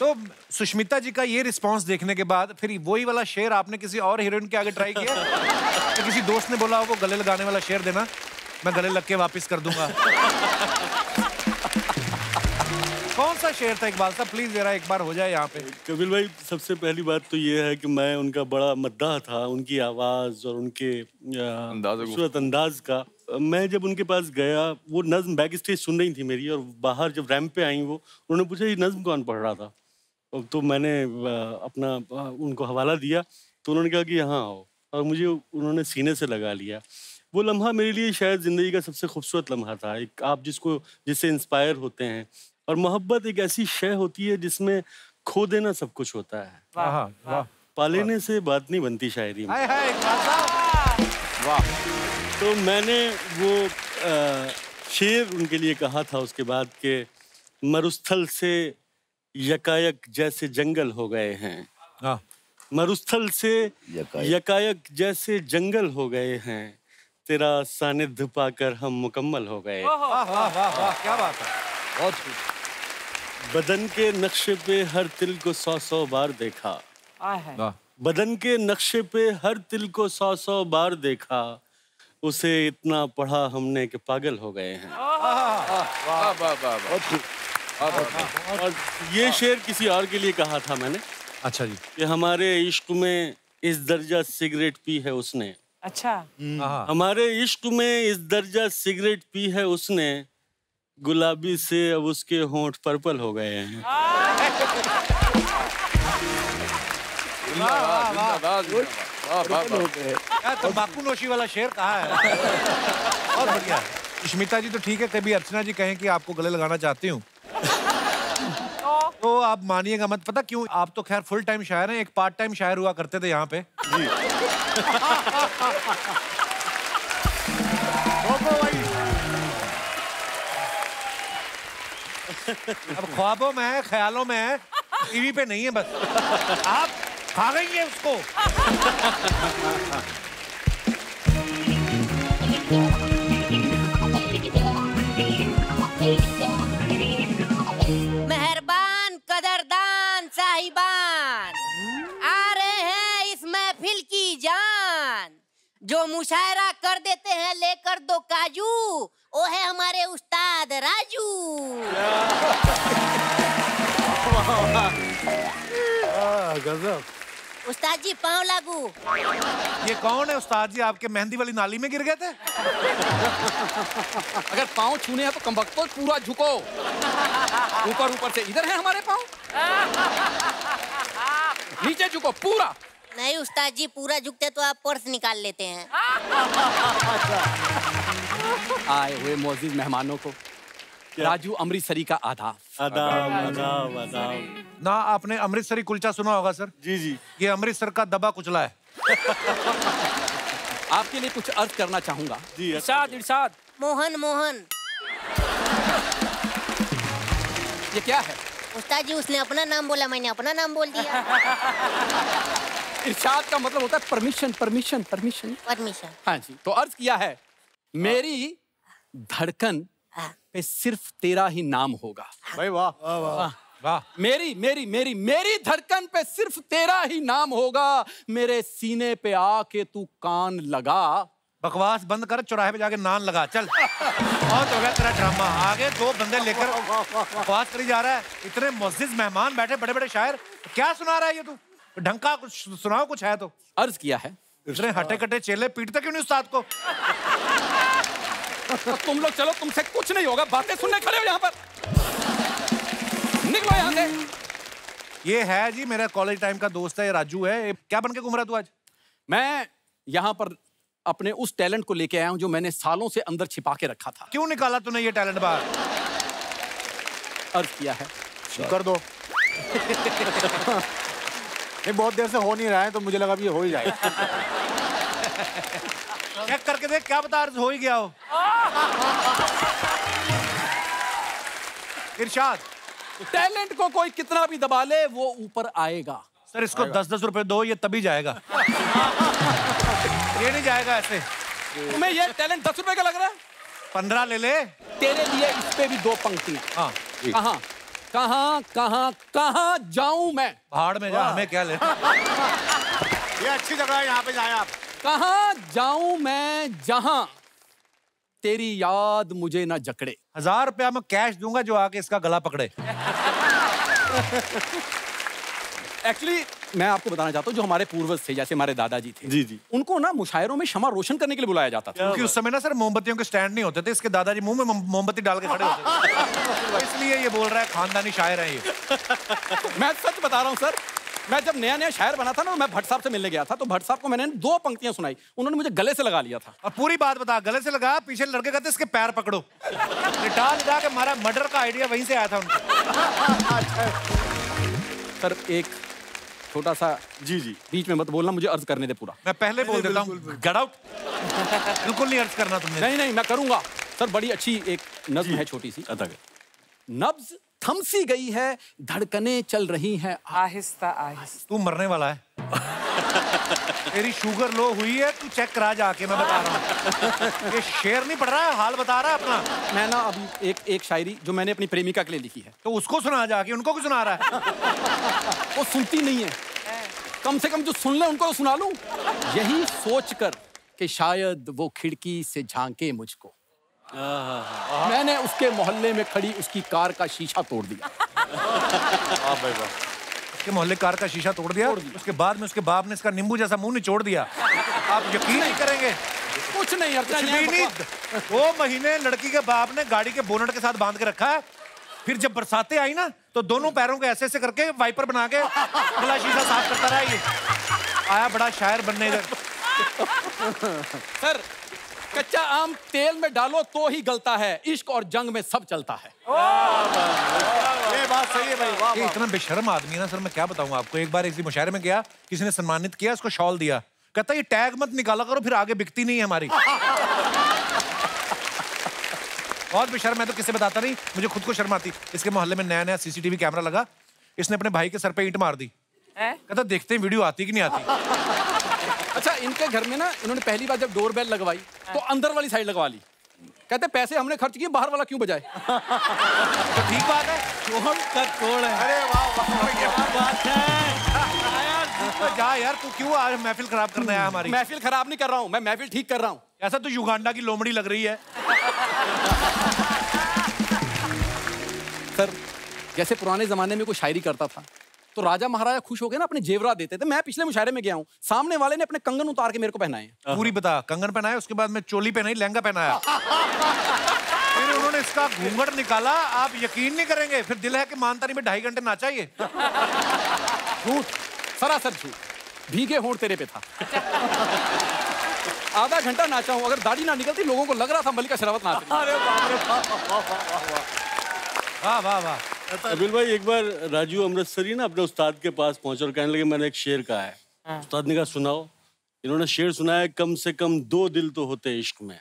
तो सुष्मिता जी का ये रिस्पांस देखने के बाद फिर वही वाला शेर आपने किसी और हीरोइन के आगे ट्राई किया? तो किसी दोस्त ने बोला वो गले लगाने वाला शेर देना, मैं गले लग के वापस कर दूँगा। कौन सा शेर था इकबाल साहब? प्लीज़ जरा एक बार हो जाए यहाँ पे। कपिल भाई सबसे पहली बात तो ये है कि मैं उनका बड़ा मद्दाह था उनकी आवाज़ और उनके अंदाज़ खूबसूरत अंदाज का। मैं जब उनके पास गया वो नज्म बैक स्टेज सुन रही थी मेरी और बाहर जब रैम्प पे आई वो उन्होंने पूछा ये नज्म कौन पढ़ रहा था? तो मैंने अपना उनको हवाला दिया तो उन्होंने कहा कि यहाँ आओ। और मुझे उन्होंने सीने से लगा लिया। वो लम्हा मेरे लिए शायद ज़िंदगी का सबसे खूबसूरत लम्हा था। एक आप जिसको जिससे इंस्पायर होते हैं और मोहब्बत एक ऐसी शय होती है जिसमें खो देना सब कुछ होता है। वाह वाह। पालेने से बात नहीं बनती शायरी में। साहब तो मैंने वो शेर उनके लिए कहा था उसके बाद के मरुस्थल से यकायक जैसे जंगल हो गए हैं। हाँ। मरुस्थल से यकायक। यकायक जैसे जंगल हो गए हैं। तेरा सानिध्य पाकर हम मुकम्मल हो गए। वाह वाह वाह वाह क्या बात है। बहुत खूब बदन के नक्शे पे हर तिल को सौ सौ बार देखा। बदन के नक्शे पे हर तिल को सौ सौ बार देखा। उसे इतना पढ़ा हमने कि पागल हो गए हैं। वाह वाह वाह वाह। और ये शेर किसी और के लिए कहा था मैंने? अच्छा जी। कि हमारे इश्क में इस दर्जा सिगरेट पी है उसने। अच्छा। हाँ हमारे इश्क में इस दर्जा सिगरेट पी है उसने। गुलाबी से अब उसके होंठ पर्पल हो गए हैं। क्या तंबाकू नोशी वाला शेर कहा है? बहुत बढ़िया। स्मिता जी तो ठीक है कभी अर्चना जी कहें कि आपको गले लगाना चाहती हूँ। तो आप मानिएगा मत। पता क्यों? आप तो खैर फुल टाइम शायर हैं एक पार्ट टाइम शायर हुआ करते थे यहाँ पे। [laughs] अब ख्वाबों में है, ख्यालों में है, टीवी पे नहीं है बस। आप खा गई है उसको। मेहरबान, कदरदान, साहिबान। आ रहे हैं इस महफिल की जान। जो मुशायरा कर देते हैं, लेकर दो काजू। वो है हमारे उस्ताद राजू। गजब। उस्ताद जी पाँव लागू। ये कौन है उस्ताद जी? आपके मेहंदी वाली नाली में गिर गए थे? अगर पाँव छूने हैं तो कम वक्त तो पूरा झुको। ऊपर ऊपर से इधर है हमारे पाँव। नीचे झुको पूरा। नहीं उस्ताद जी पूरा झुकते तो आप पर्स निकाल लेते हैं। [laughs] आए हुए मोजिज मेहमानों को। राजू अमृतसरी का आधा आदाब आदाब आदाब। ना आपने अमृतसरी कुलचा सुना होगा सर। जी जी। ये अमृतसर का दबा कुचला है। [laughs] आपके लिए कुछ अर्ज़ करना चाहूँगा। जी इरशाद इरशाद। मोहन मोहन। ये क्या है? उस्ताद जी उसने अपना नाम बोला मैंने अपना नाम बोल दिया। [laughs] इरशाद का मतलब होता है परमिशन परमिशन परमिशन परमिशन हाँ जी तो अर्ज़ किया है मेरी धड़कन पे सिर्फ़ तेरा ही नाम होगा। भाई वाह। वाह वाह मेरी मेरी मेरी मेरी धड़कन पे सिर्फ़ तेरा ही नाम होगा। मेरे सीने पे आके तू कान लगा। बकवास बंद कर चौराहे पे जाके नान लगा। चल। बहुत हो गया तेरा ड्रामा आगे दो बंदे लेकर बकवास करी जा रहा है। इतने मुअज्जिज मेहमान बैठे बड़े बड़े शायर। क्या सुना रहा है ये तू? ढंग का कुछ सुनाओ कुछ है तो। अर्ज़ किया है। इतने हटे कटे चेले पीटते क्यों नहीं उस्ताद को? तो तुम लोग चलो तुमसे कुछ नहीं होगा बातें सुनने खड़े हो यहाँ पर। निकलो यहाँ से। ये है जी मेरा कॉलेज टाइम का दोस्त है राजू है। क्या बन के घूम रहा तू आज? मैं यहाँ पर अपने उस टैलेंट को लेके आया हूँ जो मैंने सालों से अंदर छिपा के रखा था। क्यों निकाला तूने ये टैलेंट बाहर? अर्ज़ किया है। कर दो। [laughs] ये बहुत देर से हो नहीं रहा है तो मुझे लगा भी ये हो ही जाएगा चेक [laughs] करके देख क्या बता हो ही गया हो। [laughs] इरशाद। टैलेंट को कोई कितना भी दबा ले वो ऊपर आएगा। सर इसको दस दस रुपए दो ये तभी जाएगा। [laughs] ये नहीं जाएगा ऐसे। तुम्हें ये टैलेंट दस रुपए का लग रहा है? पंद्रह ले ले। तेरे लिए इस पे भी दो पंक्ति। हाँ। कहाँ? कहाँ कहाँ कहाँ जाऊँ मैं? पहाड़ में जा हमें क्या ले [laughs] ये अच्छी जगह है यहाँ पे जाए आप। कहा जाऊँ मैं जहाँ तेरी याद मुझे ना जकड़े? हज़ार रुपया मैं कैश दूँगा जो आके इसका गला पकड़े। [laughs] एक्चुअली मैं आपको बताना चाहता हूँ जो हमारे पूर्वज थे जैसे हमारे दादाजी थे जी जी। उनको ना मुशायरों में क्षमा रोशन करने के लिए बुलाया जाता था। क्योंकि उस समय ना सर मोमबत्तियों के स्टैंड नहीं होते थे इसके दादाजी मुँह में मोमबत्ती डाल के खड़े होते थे। इसलिए ये बोल रहा है खानदानी शायर है ये। मैं सच बता रहा हूँ सर मैं जब नया नया शायर बना था ना मैं भट्ट साहब से मिलने गया था तो भट्ट साहब को मैंने दो पंक्तियाँ सुनाई उन्होंने मुझे गले से लगा लिया था। और पूरी बात बता गले से लगा पीछे लड़के कहते इसके पैर पकड़ो। लिटा लिटा के मारा मर्डर का आइडिया वहीं से आया था उनको। सर एक छोटा सा जी जी। बीच में मत बोलना मुझे अर्ज़ करने दे पूरा। मैं पहले बोल देता हूँ। गेट आउट बिल्कुल नहीं अर्ज़ करना तुमने। नहीं नहीं मैं करूँगा। सर बड़ी अच्छी एक नज्म है छोटी सी। अदा कर नब्ज थमसी गई है धड़कने चल रही हैं। आहिस्ता आहिस्ता। तू मरने वाला है। तेरी शुगर लो हुई है तू चेक करा जाके मैं बता रहा हूँ। ये शेर नहीं पढ़ रहा है हाल बता रहा है अपना। मैं ना अभी एक एक शायरी जो मैंने अपनी प्रेमिका के लिए लिखी है। तो उसको सुना जाके उनको क्यों सुना रहा है? वो सुनती नहीं है। कम से कम जो सुन ले उनको तो सुना लूँ। यही सोच कर कि शायद वो खिड़की से झांके मुझको। मैंने उसके मोहल्ले में खड़ी उसकी कार का शीशा तोड़ दिया। वाह भाई वाह। उसके मोहल्ले कार का शीशा तोड़ दिया उसके बाद में उसके बाप ने इसका नींबू जैसा मुँह निचोड़ दिया। आप यकीन नहीं करेंगे। कुछ नहीं कुछ भी नहीं। दो महीने लड़की के बाप ने गाड़ी के बोनट के साथ बाँध के रखा है। फिर जब बरसातें आई ना तो दोनों पैरों को ऐसे ऐसे करके वाइपर बना के अगला शीशा साफ़ करता रहा ये। आया बड़ा शायर बनने इधर। सर कच्चा आम तेल में डालो तो ही गलता है। इश्क और जंग में सब चलता है। ये बात सही है भाई वाह इतना बेशर्म आदमी है ना सर मैं क्या बताऊँ आपको? एक बार एक मुशायरे में गया किसी ने सम्मानित किया इसको शॉल दिया। कहता ये टैग मत निकाला करो फिर आगे बिकती नहीं है हमारी। बहुत बेशर्म मैं तो किसे बताता नहीं मुझे खुद को शर्म आती। इसके मोहल्ले में नया नया सीसीटीवी कैमरा लगा इसने अपने भाई के सर पे ईंट मार दी। कहता देखते हैं वीडियो आती कि नहीं आती? अच्छा इनके घर में ना इन्होंने पहली बार जब डोर बेल लगवाई तो अंदर वाली साइड लगवा ली। कहते पैसे हमने खर्च किए बाहर वाला क्यों बजाए? [laughs] तो ठीक बात है। कोण का कोण है? अरे वाह वाह क्या बात है? यार तू तो जा यार तू क्यों आज महफिल खराब करने आया हमारी। महफिल खराब नहीं कर रहा हूँ मैं महफिल ठीक कर रहा हूँ। ऐसा तो युगांडा की लोमड़ी लग रही है। [laughs] सर जैसे पुराने जमाने में कोई शायरी करता था तो राजा महाराजा खुश हो गए ना अपने जेवरा देते थे। मैं पिछले मुशायरे में गया हूँ। सामने वाले ने अपने कंगन उतार के मेरे को पहनाए पूरी बता कंगन पहनाया उसके बाद में चोली पहनाई लहंगा पहनाया। फिर उन्होंने इसका घूंघट निकाला आप यकीन नहीं करेंगे फिर दिल है कि मानतारी में ढाई घंटे नाचा ये झूठ सरासर झूठ। भीगे होंठ तेरे पे था। आधा घंटा नाचा हूँ अगर दाढ़ी ना निकलती लोगों को लग रहा था मल्लिका शरावत नाच वाह वाह वाह। अबिल भाई एक बार राजू अमृतसरी ना अपने उस्ताद के पास पहुँचे और कहने लगे मैंने एक शेर कहा है। उस्ताद ने कहा सुनाओ। इन्होंने शेर सुनाया कम से कम दो दिल तो होते इश्क में।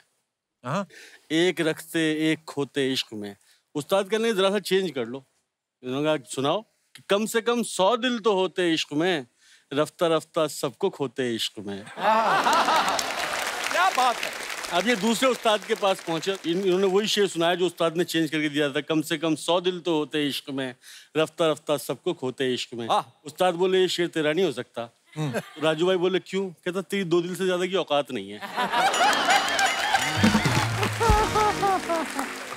हाँ। एक रखते एक खोते इश्क में। उस्ताद कहने जरा सा चेंज कर लो। इन्होंने कहा सुनाओ कि कम से कम सौ दिल तो होते इश्क में रफ्ता रफ्ता सबको खोते इश्क में। क्या बात है। अब ये दूसरे उस्ताद के पास पहुँचे। इन, इन्होंने वही शेर सुनाया जो उस्ताद ने चेंज करके दिया था। कम से कम सौ दिल तो होते इश्क में रफ्ता रफ्ता सबको खोते इश्क में। उस्ताद बोले ये शेर तेरा नहीं हो सकता। राजू भाई बोले क्यों? कहता तेरी दो दिल से ज़्यादा की औकात नहीं है। [laughs]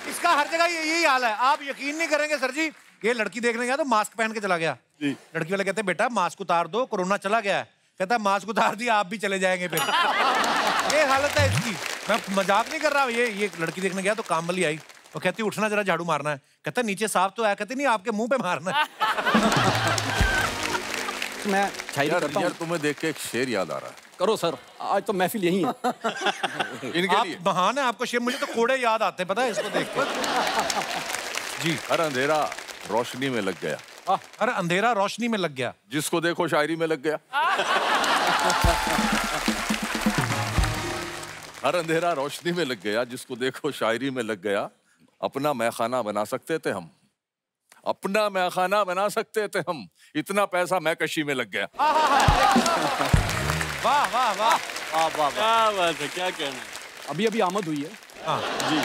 इसका हर जगह यही हाल है। आप यकीन नहीं करेंगे सर जी ये लड़की देखने गया तो मास्क पहन के चला गया। जी। लड़की वाले कहते हैं बेटा मास्क उतार दो कोरोना चला गया है। कहता मास्क उतार दिया आप भी चले जाएँगे फिर। [laughs] ये हालत है इसकी। मैं मज़ाक नहीं कर रहा ये ये लड़की देखने गया तो काम वाली आई वो कहती उठना जरा झाड़ू मारना है। कहता नीचे साफ़ तो है। कहती नहीं आपके मुँह पे मारना है। [laughs] मैं यार करता यार तुम्हें देख के एक शेर याद आ रहा है। करो सर। आज तो महफिल यही है। है [laughs] इनके आप लिए। महान है आपको शेर मुझे तो कोड़े याद आते हैं पता है इसको देख के। जी। हर अंधेरा रोशनी में लग गया। अरे अंधेरा रोशनी में लग गया। जिसको देखो शायरी में लग गया। हर अंधेरा रोशनी में लग गया जिसको देखो शायरी में लग गया। अपना मैखाना बना सकते थे हम। अपना मैखाना बना सकते थे हम। इतना पैसा मैकशी में लग गया। [laughs] वाह वाह वाह। वाह वाह वाह। क्या बात है क्या कहना अभी अभी आमद हुई है। हाँ। जी।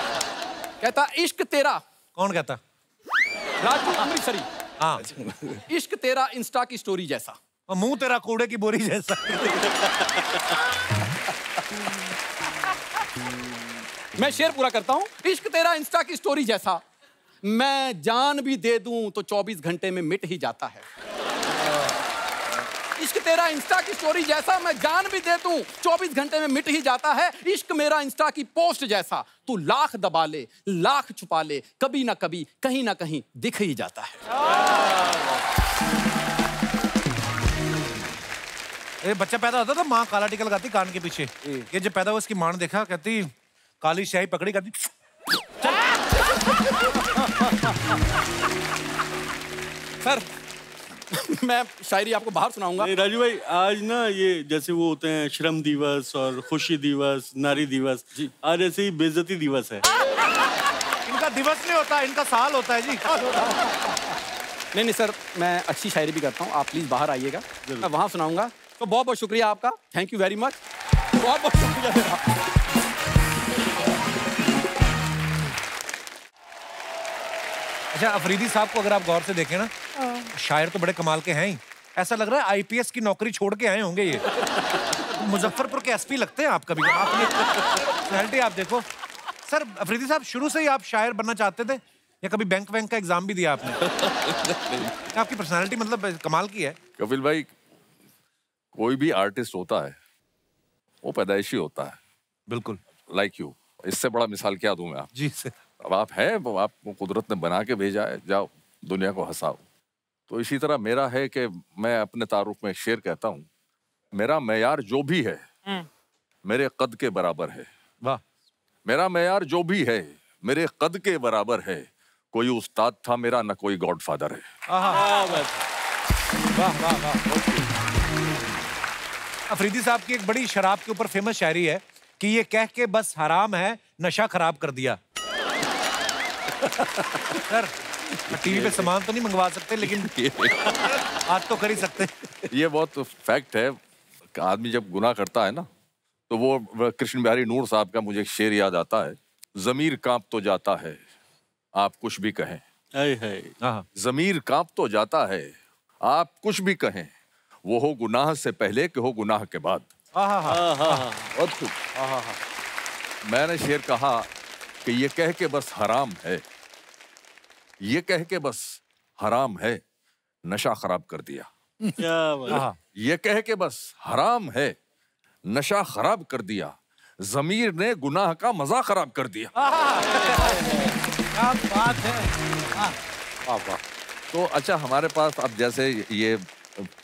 कहता इश्क तेरा। कौन कहता? राजू अमृतसरी। हाँ। [laughs] इश्क तेरा इंस्टा की स्टोरी जैसा। और मुँह तेरा कूड़े की बोरी जैसा। मैं शेर पूरा करता हूँ। इश्क तेरा इंस्टा की स्टोरी जैसा। मैं जान भी दे दूँ तो 24 घंटे में मिट ही जाता है। इश्क तेरा इंस्टा की स्टोरी जैसा मैं जान भी दे दूँ। 24 घंटे में मिट ही जाता है इश्क मेरा इंस्टा की पोस्ट जैसा। तू लाख दबा ले लाख छुपा ले कभी ना कभी कहीं ना कहीं दिख ही जाता है। ये बच्चा पैदा होता था माँ काला टीका लगाती कान के पीछे। ये जब पैदा हुआ उसकी माँ ने देखा कहती काली स्याही पकड़ी करती। [laughs] सर [laughs] मैं शायरी आपको बाहर सुनाऊँगा। राजू भाई आज ना ये जैसे वो होते हैं श्रम दिवस और खुशी दिवस नारी दिवस जी। आज ऐसे ही बेजती दिवस है। इनका दिवस नहीं होता इनका साल होता है जी। नहीं नहीं सर मैं अच्छी शायरी भी करता हूँ आप प्लीज़ बाहर आइएगा। मैं वहाँ सुनाऊँगा। तो बहुत बहुत शुक्रिया आपका। थैंक यू वेरी मच बहुत बहुत शुक्रिया। अच्छा अफरीदी साहब को अगर आप गौर से देखें ना शायर तो बड़े कमाल के हैं ही। ऐसा लग रहा है आईपीएस की नौकरी छोड़ के आए होंगे ये। मुजफ्फरपुर के एसपी लगते हैं आप कभी। आपने पर्सनैलिटी आप देखो। सर अफरीदी साहब शुरू से ही आप शायर बनना चाहते थे? या कभी बैंक वैंक का एग्ज़ाम भी दिया आपने? आपकी पर्सनैलिटी मतलब कमाल की है। कपिल भाई कोई भी आर्टिस्ट होता है वो पैदाइशी होता है। बिल्कुल। लाइक यू इससे बड़ा मिसाल क्या दूँ मैं आप जी सर। अब आप हैं वो आपको कुदरत ने बना के भेजा है। जाओ दुनिया को हंसाओ। तो इसी तरह मेरा है कि मैं अपने तारुफ में एक शेर कहता हूँ मेरा मैार जो भी है मेरे कद के बराबर है। वाह। मेरा मैार जो भी है मेरे कद के बराबर है कोई उस्ताद था मेरा न कोई गॉडफादर है। वाह वाह वाह अफरीदी साहब की एक बड़ी शराब के ऊपर फ़ेमस शायरी है कि ये कह के बस हराम है नशा खराब कर दिया। [laughs] सर टीवी पे सामान तो नहीं मंगवा सकते लेकिन आज तो कर ही सकते। ये बहुत फैक्ट है आदमी जब गुनाह करता है ना तो वो कृष्ण बिहारी नूर साहब का मुझे शेर याद आता है जमीर काँप तो जाता है आप कुछ भी कहें। हाँ। जमीर काँप तो जाता है आप कुछ भी कहें वो हो गुनाह से पहले कि हो गुनाह के बाद। हाँ हाँ बहुत मैंने शेर कहा कि ये कह के बस हराम है ये कह के बस हराम है नशा खराब कर दिया। क्या बात। है। हाँ ये कह के बस हराम है नशा खराब कर दिया जमीर ने गुनाह का मज़ा खराब कर दिया। क्या बात है। वाह वाह। तो अच्छा हमारे पास अब जैसे ये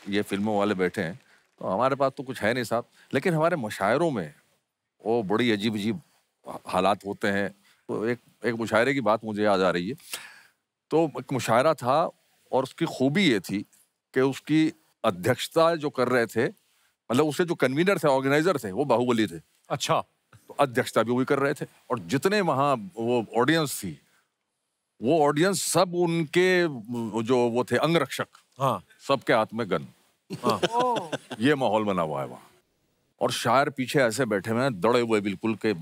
ये फ़िल्मों वाले बैठे हैं तो हमारे पास तो कुछ है नहीं साहब लेकिन हमारे मुशायरों में वो बड़ी अजीब अजीब हालात होते हैं। तो एक एक मुशायरे की बात मुझे याद आ रही है। तो एक मुशायरा था और उसकी खूबी ये थी कि उसकी अध्यक्षता जो कर रहे थे मतलब उसके जो कन्वीनर थे ऑर्गेनाइजर थे वो बाहुबली थे। अच्छा। तो अध्यक्षता भी वही कर रहे थे और जितने वहाँ वो ऑडियंस थी वो ऑडियंस सब उनके जो वो थे अंगरक्षक हाँ। सबके हाथ में गन हाँ। [laughs] ये माहौल बना हुआ है वहाँ। और शायर पीछे ऐसे बैठे हुए हैं दौड़े हुए बिल्कुल के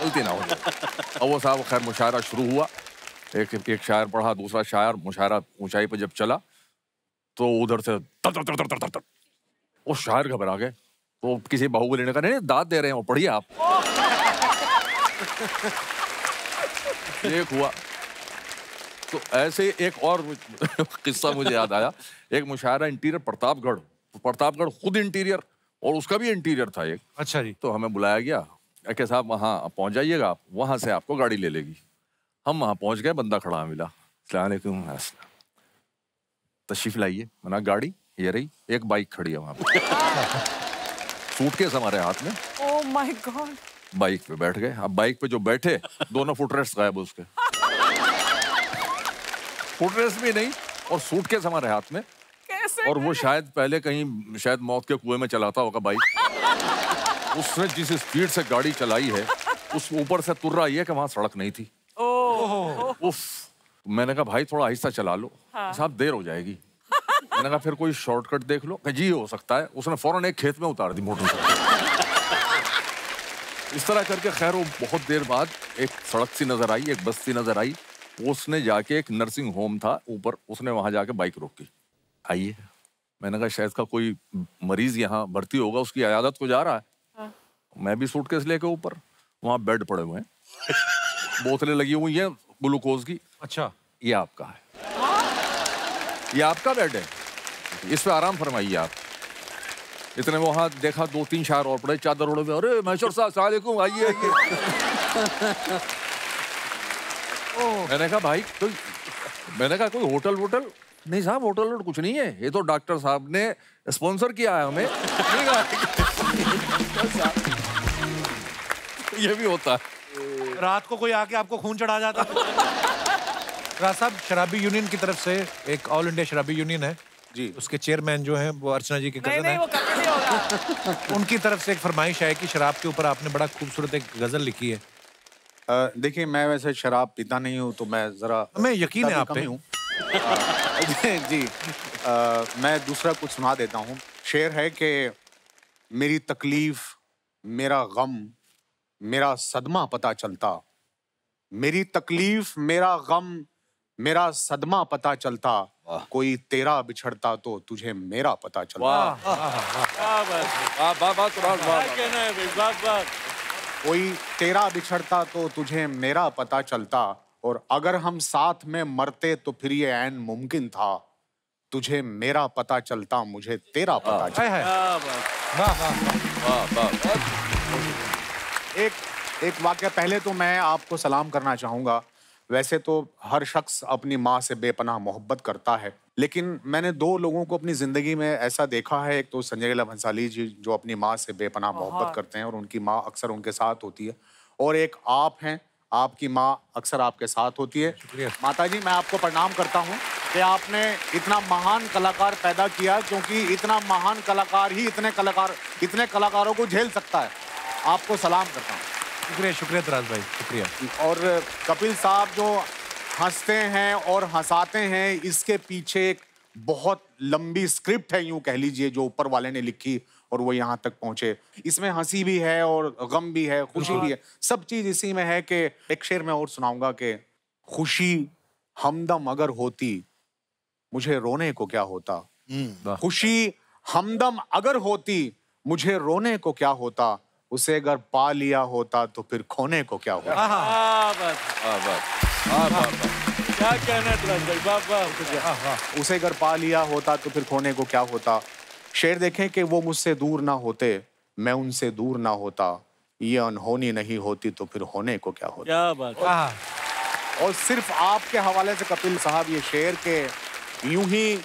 गलती ना हो जाए। वो साहब खैर मुशायरा शुरू हुआ। एक एक शायर पढ़ा दूसरा शायर मुशायरा ऊंचाई पर जब चला तो उधर से तर तर तर तर तर तर तर। वो शायर घबरा गए। तो किसी बाहुबली ने कहा नहीं नहीं, दाद दे रहे हैं वो पढ़िए आप। [laughs] एक हुआ। तो ऐसे ही एक और [laughs] किस्सा मुझे याद आया। एक मुशायरा इंटीरियर प्रतापगढ़। प्रतापगढ़ खुद इंटीरियर और उसका भी इंटीरियर था एक। अच्छा जी। तो हमें बुलाया गया। साहब वहाँ पहुँच जाइएगा आप वहाँ से आपको गाड़ी ले लेगी। हम वहाँ पहुँच गए बंदा खड़ा मिला। सलामकुम तशरीफ़ लाइए मना गाड़ी ये रही एक बाइक खड़ी है वहाँ पे। [laughs] सूटकेस हमारे हाथ में। ओह माय गॉड बाइक पे बैठ गए। अब बाइक पे जो बैठे दोनों फुटरेस्ट गायब उसके। फुटरेस्ट भी नहीं और सूटकेस हमारे हाथ में। कैसे और वो शायद पहले कहीं शायद मौत के कुएँ में चलाता होगा बाइक। उसने जिस स्पीड से गाड़ी चलाई है उस ऊपर से तुर्रा ये कि वहाँ सड़क नहीं थी। उफ मैंने कहा भाई थोड़ा आहिस्ता चला लो। साहब देर हो जाएगी। मैंने कहा फिर कोई शॉर्टकट देख लो। जी हो सकता है। उसने फ़ौरन एक खेत में उतार दी मोटरसाइकिल इस तरह करके खैर वो बहुत देर बाद एक सड़क सी नज़र आई एक बस्ती नज़र आई। उसने जाके एक नर्सिंग होम था ऊपर उसने वहाँ जाके बाइक रोकी। आइए। मैंने कहा शायद का कोई मरीज़ यहाँ भर्ती होगा उसकी अयादत को जा रहा है। हाँ। मैं भी सूटकेस लेके ऊपर वहाँ बेड पड़े हुए हैं। बोतलें लगी हुई हैं ग्लूकोज की। अच्छा। ये आपका है। ये आपका बेड है। इस पे आराम फरमाइए आप। इतने वहाँ देखा दो तीन शायर और पड़े चादर उड़े अरे मैशर साहब आइए आइए। मैंने कहा भाई कोई मैंने कहा कोई होटल वोटल? नहीं साहब होटल वोटल कुछ नहीं है। ये तो डॉक्टर साहब ने स्पॉन्सर किया है हमें। [laughs] ये भी होता है। रात को कोई आके आपको खून चढ़ा जाता? राज साहब शराबी यूनियन की तरफ़ से एक ऑल इंडिया शराबी यूनियन है। जी। उसके चेयरमैन जो हैं वो अर्चना जी के कज़न नहीं हैं। वो कभी नहीं होगा। [laughs] उनकी तरफ़ से एक फरमाइश है कि शराब के ऊपर आपने बड़ा खूबसूरत एक गज़ल लिखी है। देखिए मैं वैसे शराब पीता नहीं हूँ तो मैं जरा मैं यकीन है आप पे। हूँ। [laughs] जी। अ, मैं दूसरा कुछ सुना देता हूँ। शेर है कि मेरी तकलीफ़ मेरा गम मेरा सदमा पता चलता। मेरी तकलीफ़ मेरा गम मेरा सदमा पता चलता। कोई तेरा बिछड़ता तो तुझे मेरा पता चलता। है कोई तेरा बिछड़ता तो तुझे मेरा पता चलता। और अगर हम साथ में मरते तो फिर ये ऐन मुमकिन था। तुझे मेरा पता चलता मुझे तेरा पता हाय चलता एक एक वाक्य पहले तो मैं आपको सलाम करना चाहूँगा। वैसे तो हर शख्स अपनी माँ से बेपनाह मोहब्बत करता है लेकिन मैंने दो लोगों को अपनी ज़िंदगी में ऐसा देखा है। एक तो संजय लीला भंसाली जी जो अपनी माँ से बेपनाह मोहब्बत करते हैं और उनकी माँ अक्सर उनके साथ होती है। और एक आप हैं आपकी माँ अक्सर आपके साथ होती है। शुक्रिया। माता जी मैं आपको प्रणाम करता हूँ कि आपने इतना महान कलाकार पैदा किया क्योंकि इतना महान कलाकार ही इतने कलाकार इतने कलाकारों को झेल सकता है। आपको सलाम करता हूँ। शुक्रिया शुक्रिया तराज भाई शुक्रिया। और कपिल साहब जो हँसते हैं और हंसाते हैं इसके पीछे एक बहुत लंबी स्क्रिप्ट है यूँ कह लीजिए जो ऊपर वाले ने लिखी और वो यहाँ तक पहुँचे। इसमें हँसी भी है और गम भी है खुशी भी है। सब चीज़ इसी में है कि एक शेर में और सुनाऊँगा कि खुशी हमदम अगर होती मुझे रोने को क्या होता? खुशी हमदम अगर होती मुझे रोने को क्या होता? उसे अगर पा लिया होता तो फिर खोने को क्या होता? क्या बात। वाह वाह वाह वाह क्या कहना भाई वाह वाह उसे अगर पा लिया होता तो फिर खोने को क्या होता? शेर देखें कि वो मुझसे दूर ना होते मैं उनसे दूर ना होता। ये अनहोनी नहीं होती तो फिर होने को क्या होता? क्या बात। और सिर्फ़ आपके हवाले से कपिल साहब ये शेर के यूँ ही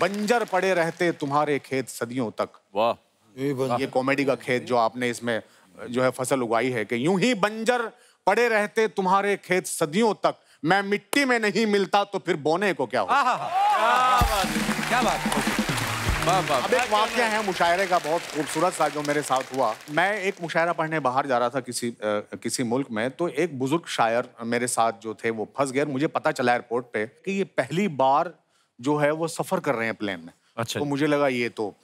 बंजर पड़े रहते तुम्हारे खेत सदियों तक। वाह। ये कॉमेडी का खेत जो आपने इसमें जो है फ़सल उगाई है कि यूँ ही बंजर पड़े रहते तुम्हारे खेत सदियों तक। मैं मिट्टी में नहीं मिलता तो फिर बोने को क्या क्या बात वाह वाह अब एक वाक्य है मुशायरे का बहुत खूबसूरत सा जो मेरे साथ हुआ। मैं एक मुशायरा पढ़ने बाहर जा रहा था किसी अ, किसी मुल्क में तो एक बुज़ुर्ग शायर मेरे साथ जो थे वो फंस गए मुझे पता चला एयरपोर्ट पे कि ये पहली बार जो है वो सफ़र कर रहे हैं प्लेन में। अच्छा। तो मुझे लगा ये तो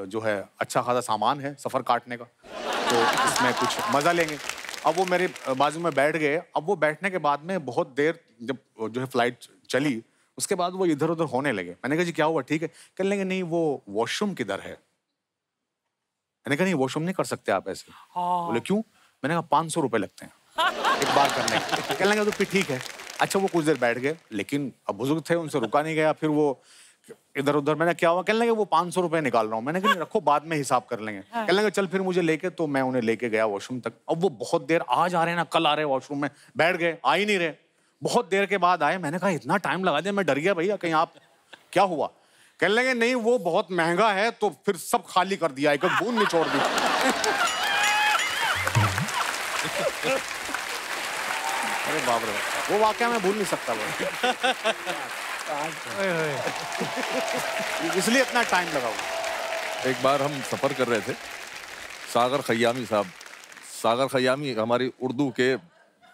जो है अच्छा खासा सामान है सफ़र काटने का तो इसमें कुछ मज़ा लेंगे। अब वो मेरे बाजू में बैठ गए। अब वो बैठने के बाद में बहुत देर जब जो है फ़्लाइट चली उसके बाद वो इधर उधर होने लगे। मैंने कहा जी क्या हुआ? ठीक है। कह लेंगे नहीं वो वॉशरूम किधर है? मैंने कहा नहीं वॉशरूम नहीं कर सकते आप ऐसे। बोले क्यों? मैंने कहा पाँच सौ रुपये लगते हैं एक बार करने के कहने लगे तो फिर ठीक है। अच्छा वो कुछ देर बैठ गए लेकिन अब बुज़ुर्ग थे उनसे रुका नहीं गया। फिर वो इधर उधर मैंने क्या हुआ? कहने लगे वो पाँच सौ रुपये निकाल रहा हूँ। मैंने कहा रखो बाद में हिसाब कर लेंगे। कहने लगे चल फिर मुझे लेके तो मैं उन्हें लेके गया वॉशरूम तक। अब वो बहुत देर आज आ रहे हैं ना कल आ रहे हैं वॉशरूम में बैठ गए आ ही नहीं रहे। बहुत देर के बाद आए मैंने कहा इतना टाइम लगा दिया मैं डर गया भैया कहीं आप क्या हुआ? कहने लगे नहीं वो बहुत महँगा है तो फिर सब खाली कर दिया एक बूंद निचोड़ दी। अरे बाप रे वो वाक्य मैं भूल नहीं सकता वो। [laughs] इसलिए इतना टाइम लगा हुआ एक बार हम सफ़र कर रहे थे सागर खयामी साहब। सागर खयामी हमारी उर्दू के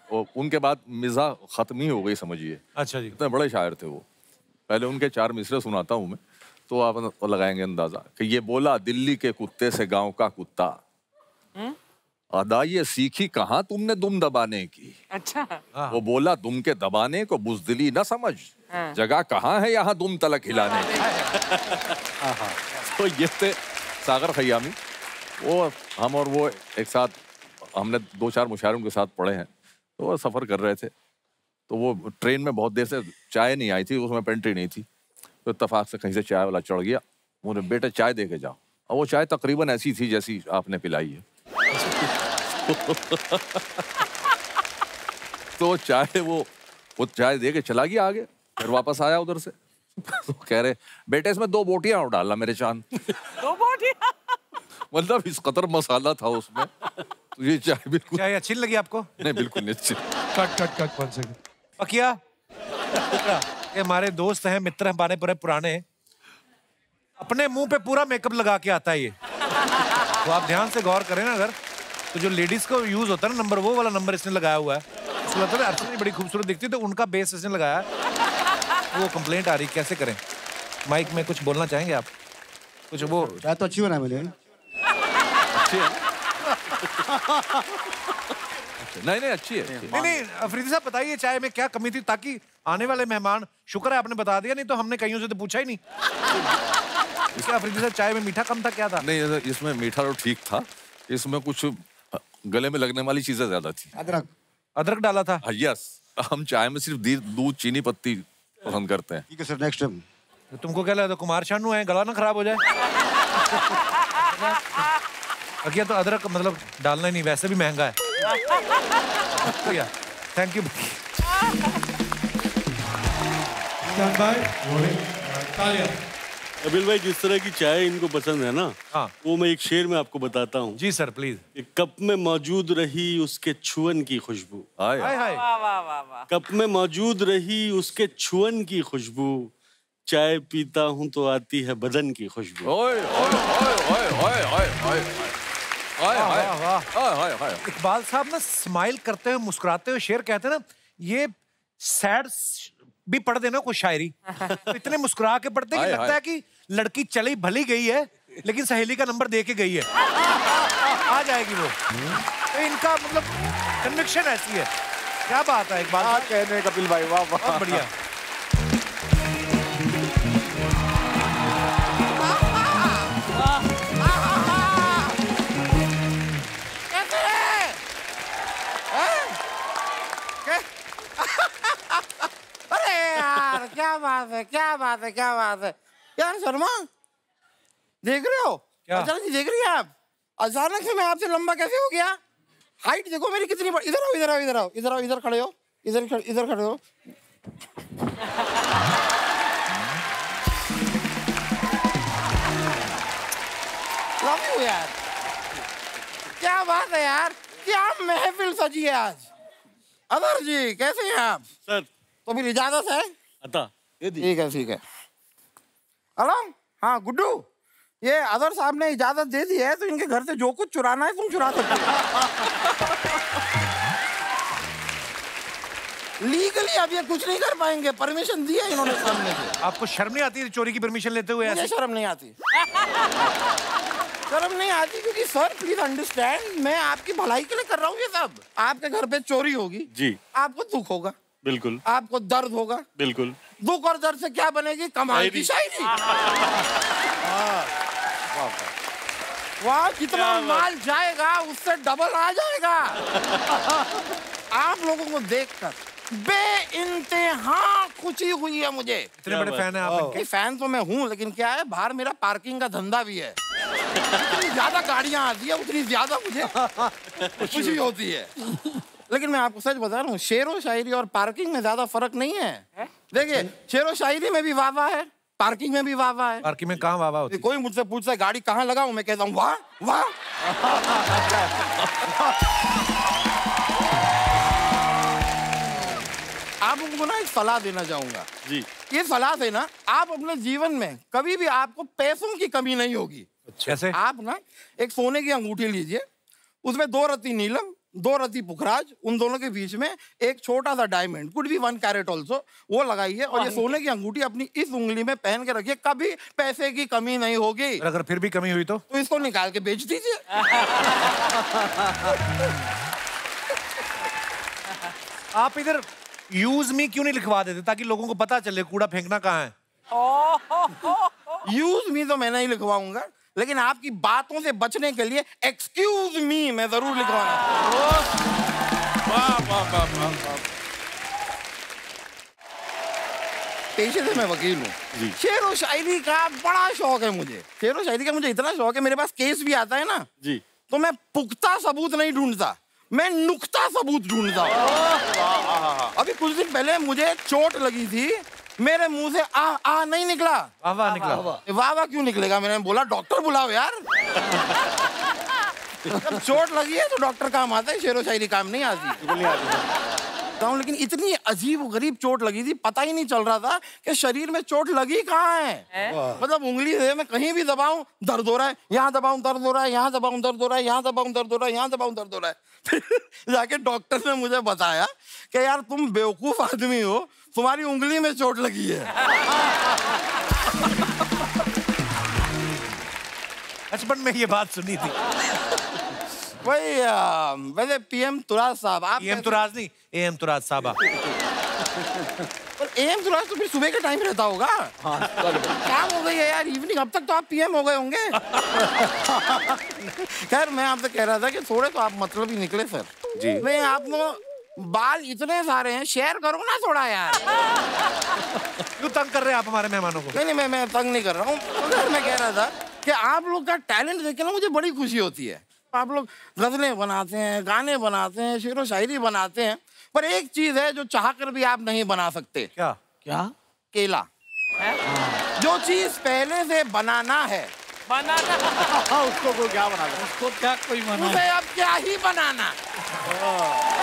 और उनके बाद मिज़ा ख़त्म ही हो गई समझिए। अच्छा जी। इतने बड़े शायर थे वो। पहले उनके चार मिसरे सुनाता हूँ मैं तो आप लगाएँगे अंदाज़ा कि ये बोला दिल्ली के कुत्ते से गाँव का कुत्ता। अदा ये सीखी कहाँ तुमने दुम दबाने की? अच्छा। वो बोला दुम के दबाने को बुजदिली न समझ। जगह कहाँ है यहाँ दुम तलक हिलाने? तो ये थे सागर खयामी। वो हम और वो एक साथ हमने दो चार मुशायरों के साथ पढ़े हैं। तो वो सफ़र कर रहे थे। तो वो ट्रेन में बहुत देर से चाय नहीं आई थी उसमें पेंट्री नहीं थी। तो इतफाक से कहीं से चाय वाला चढ़ गया। बोले बेटा चाय दे के जाओ। और वो चाय तकरीबन ऐसी थी जैसी आपने पिलाई है। [laughs] तो चाय वो वो चाय दे के चला गया आगे। फिर वापस आया उधर से। [laughs] तो कह रहे बेटे इसमें दो बोटियाँ और डालना मेरे चाँद [laughs] दो बोटियाँ? मतलब इस कदर मसाला था उसमें। तो ये चाय बिल्कुल क्या ये अच्छी लगी आपको? नहीं बिल्कुल निश्चित cut cut cut one second पकिया ये हमारे दोस्त हैं मित्र हैं हमारे पूरे पुराने। अपने मुँह पे पूरा मेकअप लगा के आता है ये। तो आप ध्यान से गौर करें ना अगर। तो जो लेडीज़ को यूज़ होता है ना नंबर वो वाला नंबर इसने लगाया हुआ है। लगता है अर्चना बड़ी खूबसूरत दिखती है तो उनका बेस इसने लगाया है। वो कंप्लेंट आ रही कैसे करें? माइक में कुछ बोलना चाहेंगे आप? कुछ वो चाय तो अच्छी बना मैंने नहीं नहीं अच्छी है नहीं नहीं अफरीदी साहब बताइए चाय में क्या कमी थी ताकि आने वाले मेहमान शुक्र है आपने बता दिया नहीं तो हमने कईयों से तो पूछा ही नहीं। क्या अफरीदी साहब चाय में मीठा कम था क्या था? नहीं इसमें मीठा तो ठीक था इसमें कुछ गले में लगने वाली चीज़ें ज़्यादा थी। अदरक। अदरक डाला था? यस हम चाय में सिर्फ़ दूध चीनी पत्ती पसंद करते हैं। ठीक है सर नेक्स्ट टाइम तो तुमको क्या लगता है कुमार शानू है गला ना खराब हो जाए? अकिया तो अदरक मतलब डालना ही नहीं वैसे भी महँगा है। थैंक यू अबिल भाई जिस तरह की चाय इनको पसंद है ना हाँ। वो मैं एक शेर में आपको बताता हूँ। जी सर प्लीज़ एक कप में मौजूद रही उसके छुअन की खुशबू। हाय। हाय कप में मौजूद रही उसके छुअन की खुशबू। चाय पीता हूँ तो आती है बदन की खुशबू। इकबाल साहब ना स्माइल करते हुए मुस्कुराते हुए शेर कहते हैं ना ये सैड भी पढ़ देना कुछ शायरी। तो [laughs] इतने मुस्कुरा के पढ़ते कि लगता है कि लड़की चली भली गई है लेकिन सहेली का नंबर दे के गई है। आ जाएगी वो। तो इनका मतलब कन्विक्शन ऐसी है। क्या बात है क्या साहब कहने कपिल भाई? वाह वाह। बढ़िया। अरे यार क्या बात है क्या बात है क्या बात है। यार शर्मा देख रहे हो? क्या? अचानक जी देख रही है आप? अचानक से मैं आपसे लंबा कैसे हो गया? हाइट देखो मेरी कितनी बड़ी इधर आओ इधर आओ इधर आओ इधर आओ इधर खड़े हो इधर इधर खड़े हो। लव यू यार। क्या बात है यार क्या महफिल सजी है आज? अदर जी कैसे हैं आप? सर। तो फिर इजाज़त है? अता ठीक है ठीक है। हेलो हाँ गुड्डू। ये अदर साहब ने इजाज़त दे दी है तो इनके घर से जो कुछ चुराना है तुम चुरा सकते हो। लीगली अब ये कुछ नहीं कर पाएँगे। परमिशन दी है इन्होंने सामने से। आपको शर्म नहीं आती चोरी की परमिशन लेते हुए मुझे ऐसे? शर्म नहीं आती। शर्म नहीं आती क्योंकि सर प्लीज़ अंडरस्टैंड मैं आपकी भलाई के लिए कर रहा हूँ ये सब। आपके घर पे चोरी होगी। जी। आपको दुख होगा। बिल्कुल। आपको दर्द होगा। बिल्कुल। दुख और दर्द से क्या बनेगी? कमाल की शायरी। [laughs] वहाँ जितना माल जाएगा उससे डबल आ जाएगा। [laughs] आप लोगों को देखकर बे इंतहा खुशी हुई है मुझे। इतने बड़े फ़ैन है आप फ़ैन तो मैं हूँ लेकिन क्या है बाहर मेरा पार्किंग का धंधा भी है। जितनी ज़्यादा गाड़ियाँ आती है उतनी ज़्यादा मुझे [laughs] खुशी होती है। लेकिन मैं आपको सच बता रहा हूँ शेर व शायरी और पार्किंग में ज़्यादा फ़र्क नहीं है। देखिए शेर व शायरी में भी वाह वाह है पार्किंग में भी वाह वाह है। पार्किंग में कहाँ वाह होती कोई मुझसे पूछता है गाड़ी कहाँ लगाऊँ? मैं कहता हूँ वाह वाह। आप लोगों को ना एक सलाह देना चाहूँगा। जी। ये सलाह से ना आप अपने जीवन में कभी भी आपको पैसों की कमी नहीं होगी। कैसे? आप ना एक सोने की अंगूठी लीजिए उसमें दो रत्ती नीलम दो रत्ती पुखराज उन दोनों के बीच में एक छोटा सा डायमंड कुड भी वन कैरेट ऑल्सो वो लगाइए और ये सोने की अंगूठी अपनी इस उंगली में पहन के रखिए कभी पैसे की कमी नहीं होगी। अगर फिर भी कमी हुई तो? तो इसको निकाल के बेच दीजिए। [laughs] आप इधर यूज़ मी क्यों नहीं लिखवा देते ताकि लोगों को पता चले कूड़ा फेंकना कहाँ है? यूज़ मी तो मैं नहीं लिखवाऊँगा। लेकिन आपकी बातों से बचने के लिए एक्सक्यूज मी मैं ज़रूर लिखवाऊँगा पेशे से मैं वकील हूँ। शेर व शायरी का बड़ा शौक है मुझे। शेर व शायरी का मुझे इतना शौक है मेरे पास केस भी आता है ना। जी। तो मैं पुख्ता सबूत नहीं ढूंढता मैं नुक्ता सबूत ढूंढता हूँ। अभी कुछ दिन पहले मुझे चोट लगी थी मेरे मुँह से आ आ नहीं निकला। वाह वाह निकला। वाह वाह। क्यों निकलेगा? मैंने बोला डॉक्टर बुलाओ यार। जब चोट लगी है तो डॉक्टर काम आता है शेरो शायरी काम नहीं आती। बताऊँ लेकिन इतनी अजीब गरीब चोट लगी थी पता ही नहीं चल रहा था कि शरीर में चोट लगी कहाँ है। मतलब उंगली से मैं कहीं भी दबाऊं दर्द हो रहा है यहाँ दबाऊं दर्द हो रहा है यहाँ दबाऊं दर्द हो रहा है यहाँ दबाऊं दर्द हो रहा है यहाँ दबाऊं दर्द हो रहा है। [laughs] जाके डॉक्टर ने मुझे बताया कि यार तुम बेवकूफ़ आदमी हो तुम्हारी उंगली में चोट लगी है। बचपन में ये बात सुनी थी। वही वैसे पीएम तुराज साहब आप एम तुराज नहीं एम तुराज साहब एम तुराज तो फिर सुबह के टाइम रहता होगा। शाम हो गई है यार इवनिंग अब तक तो आप पीएम हो गए होंगे। [laughs] खैर मैं आपसे कह रहा था कि थोड़े तो आप मतलब ही निकले सर जी। नहीं आप बाल इतने सारे हैं शेयर करो ना थोड़ा यार। [laughs] क्यों तंग कर रहे हैं आप हमारे मेहमानों को? नहीं नहीं मैं मैं तंग नहीं कर रहा हूँ। मगर मैं कह रहा था कि आप लोग का टैलेंट देख के ना मुझे बड़ी खुशी होती है। आप लोग गजलें बनाते हैं गाने बनाते हैं शेर व शायरी बनाते हैं पर एक चीज़ है जो चाह कर भी आप नहीं बना सकते। क्या? क्या? केला। जो चीज़ पहले से बनाना है। बनाना। [laughs] उसको कोई क्या बना दे? उसको क्या कोई उसे अब क्या ही बनाना। बनाना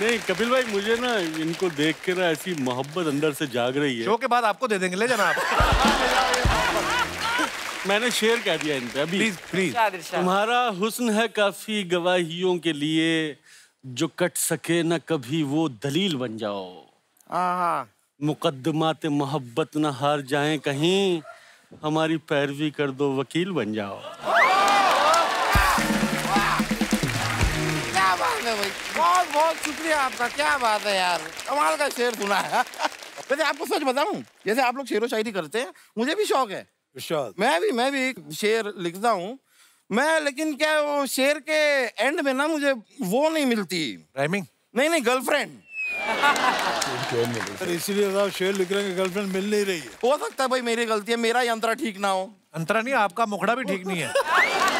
नहीं कपिल भाई मुझे ना इनको देख के ना ऐसी मोहब्बत अंदर से जाग रही है। शो के बाद आपको दे देंगे ले जाना आप। [laughs] मैंने शेयर कह दिया इन पे अभी। Please please. तुम्हारा हुस्न है काफ़ी गवाहियों के लिए जो कट सके न कभी वो दलील बन जाओ। हाँ मुकदमात मोहब्बत ना हार जाए कहीं हमारी पैरवी कर दो वकील बन जाओ। बहुत बहुत शुक्रिया आपका। क्या बात है यार। कमाल का शेर सुना है। वैसे आपको सच बताऊँ जैसे आप लोग शेरो शायरी करते हैं मुझे भी शौक है। इरशाद मैं भी मैं भी शेर लिखता हूँ। मैं लेकिन क्या वो शेर के एंड में ना मुझे वो नहीं मिलती। राइमिंग नहीं नहीं गर्लफ्रेंड इसीलिए साहब शेर लिख रहे हैं गर्लफ्रेंड मिल नहीं रही है। हो सकता है भाई मेरी गलती है मेरा यंत्रा ठीक ना हो। अंतरा नहीं आपका मुखड़ा भी ठीक नहीं है। [laughs]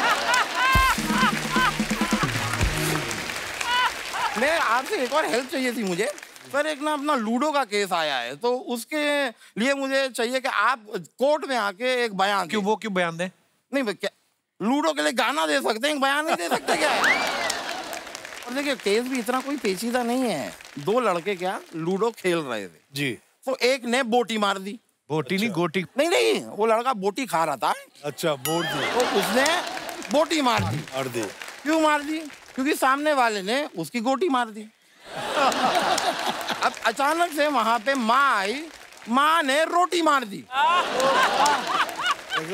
मैं आपसे एक और हेल्प चाहिए थी मुझे सर एक ना अपना लूडो का केस आया है तो उसके लिए मुझे चाहिए कि आप कोर्ट में आके एक बयान क्यों वो क्यों बयान दें? नहीं क्या लूडो के लिए गाना दे सकते हैं एक बयान नहीं दे सकते क्या? और देखिए केस भी इतना कोई पेचीदा नहीं है। दो लड़के क्या लूडो खेल रहे थे। जी। तो एक ने बोटी मार दी। बोटी नहीं गोटी। नहीं नहीं वो लड़का बोटी खा रहा था। अच्छा दी तो उसने बोटी मार दी। और दी। क्यों मार दी? क्योंकि सामने वाले ने उसकी गोटी मार दी। अब अचानक से वहाँ पे माँ आई माँ ने रोटी मार दी।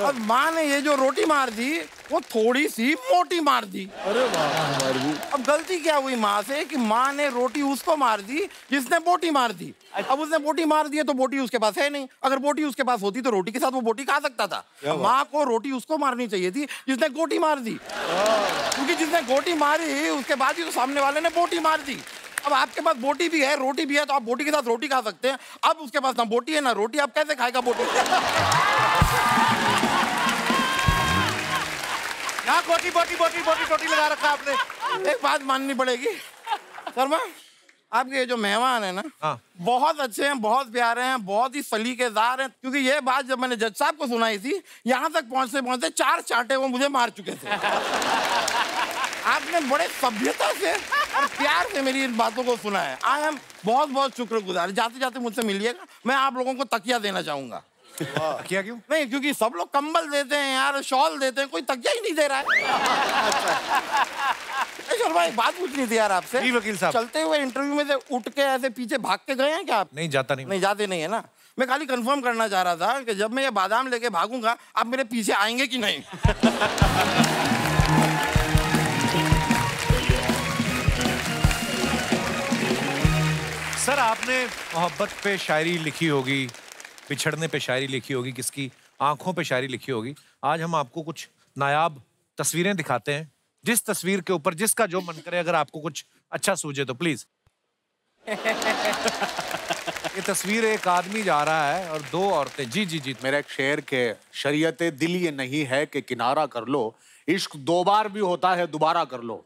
अब माँ ने ये जो रोटी मार दी वो थोड़ी सी मोटी मार दी। अरे वाह अब गलती क्या हुई माँ से कि माँ ने रोटी उसको मार दी जिसने बोटी मार दी। अब उसने बोटी मार दी है तो बोटी उसके पास है नहीं। अगर बोटी उसके पास होती तो रोटी के साथ वो बोटी खा सकता था। माँ को रोटी उसको मारनी चाहिए थी जिसने गोटी मार दी। क्योंकि जिसने गोटी मारी उसके बाद ही तो सामने वाले ने बोटी मार दी। अब आपके पास बोटी भी है रोटी भी है तो आप बोटी के साथ रोटी खा सकते हैं। अब उसके पास ना बोटी है ना रोटी आप कैसे खाएगा बोटी? [laughs] यहाँ बोटी बोटी बोटी बोटी टोटी लगा रखा आपने। एक बात माननी पड़ेगी। शर्मा आपके जो मेहमान है ना हाँ। बहुत अच्छे हैं बहुत प्यारे हैं बहुत ही सलीकेदार हैं। क्योंकि ये बात जब मैंने जज साहब को सुनाई थी यहाँ तक पहुँचते पहुँचते चार चांटे वो मुझे मार चुके थे। आपने बड़े सभ्यता से और प्यार से मेरी इन बातों को सुना है। आई एम बहुत बहुत शुक्रगुजार। जाते जाते मुझसे मिलिएगा मैं आप लोगों को तकिया देना चाहूँगा। क्या क्यों? नहीं क्योंकि सब लोग कंबल देते हैं यार शॉल देते हैं कोई तकिया ही नहीं दे रहा है। ए, शर्मा एक बात पूछनी थी यार आपसे। जी, वकील साहब। चलते हुए इंटरव्यू में से उठ के ऐसे पीछे भाग के गए हैं क्या आप? नहीं जाता नहीं नहीं जाते नहीं है ना? मैं खाली कंफर्म करना चाह रहा था कि जब मैं ये बादाम लेके भागूँगा आप मेरे पीछे आएँगे कि नहीं? सर आपने मोहब्बत पे शायरी लिखी होगी बिछड़ने पे शायरी लिखी होगी किसकी? आँखों पे शायरी लिखी होगी। आज हम आपको कुछ नायाब तस्वीरें दिखाते हैं। जिस तस्वीर के ऊपर जिसका जो मन करे अगर आपको कुछ अच्छा सूझे तो प्लीज़ ये तस्वीर एक आदमी जा रहा है और दो औरतें जी जी जी। मेरा एक शेर के शरीयत दिल ये नहीं है कि किनारा कर लो। इश्क दो बार भी होता है दोबारा कर लो।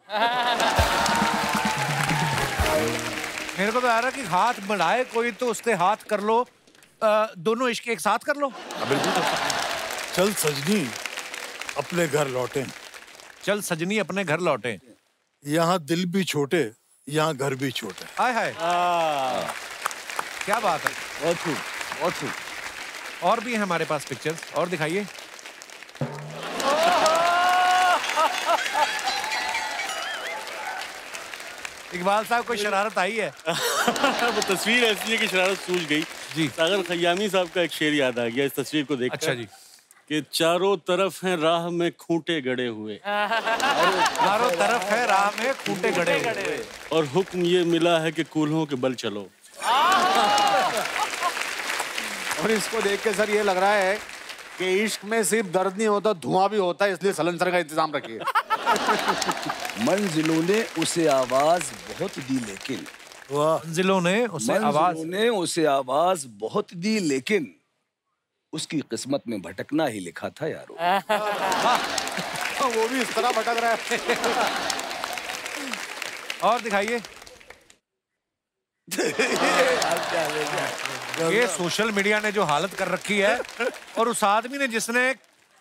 मेरे को तो आ रहा कि हाथ बढ़ाए कोई तो उससे हाथ कर लो। दोनों इश्क एक साथ कर लो। बिल्कुल। चल सजनी अपने घर लौटे। चल सजनी अपने घर लौटे। यहाँ दिल भी छोटे यहाँ घर भी छोटे। हाय हाय। क्या बात है। बहुत खूब बहुत खूब। और भी है हमारे पास पिक्चर्स और दिखाइए। [laughs] इकबाल साहब को शरारत आई है? वो तस्वीर ऐसी है कि शरारत सूझ गई। जी। सागर खयामी साहब का एक शेर याद आ गया इस तस्वीर को देख अच्छा जी। कि चारों तरफ़ हैं राह में खूंटे गड़े हुए। चारों तरफ़ है राह में खूंटे गड़े हुए। और हुक्म ये मिला है कि कूल्हों के बल चलो। और इसको देख के सर ये लग रहा है कि इश्क में सिर्फ़ दर्द नहीं होता धुआँ भी होता है इसलिए सलेंसर का इंतज़ाम रखिए। [laughs] मंजिलों ने उसे आवाज़ बहुत दी लेकिन मंजिलों ने उसे आवाज़ ने उसे आवाज़ बहुत दी लेकिन उसकी किस्मत में भटकना ही लिखा था यारो। [laughs] वो भी इस तरह भटक रहा है। और दिखाइए। [laughs] ये सोशल मीडिया ने जो हालत कर रखी है और उस आदमी ने जिसने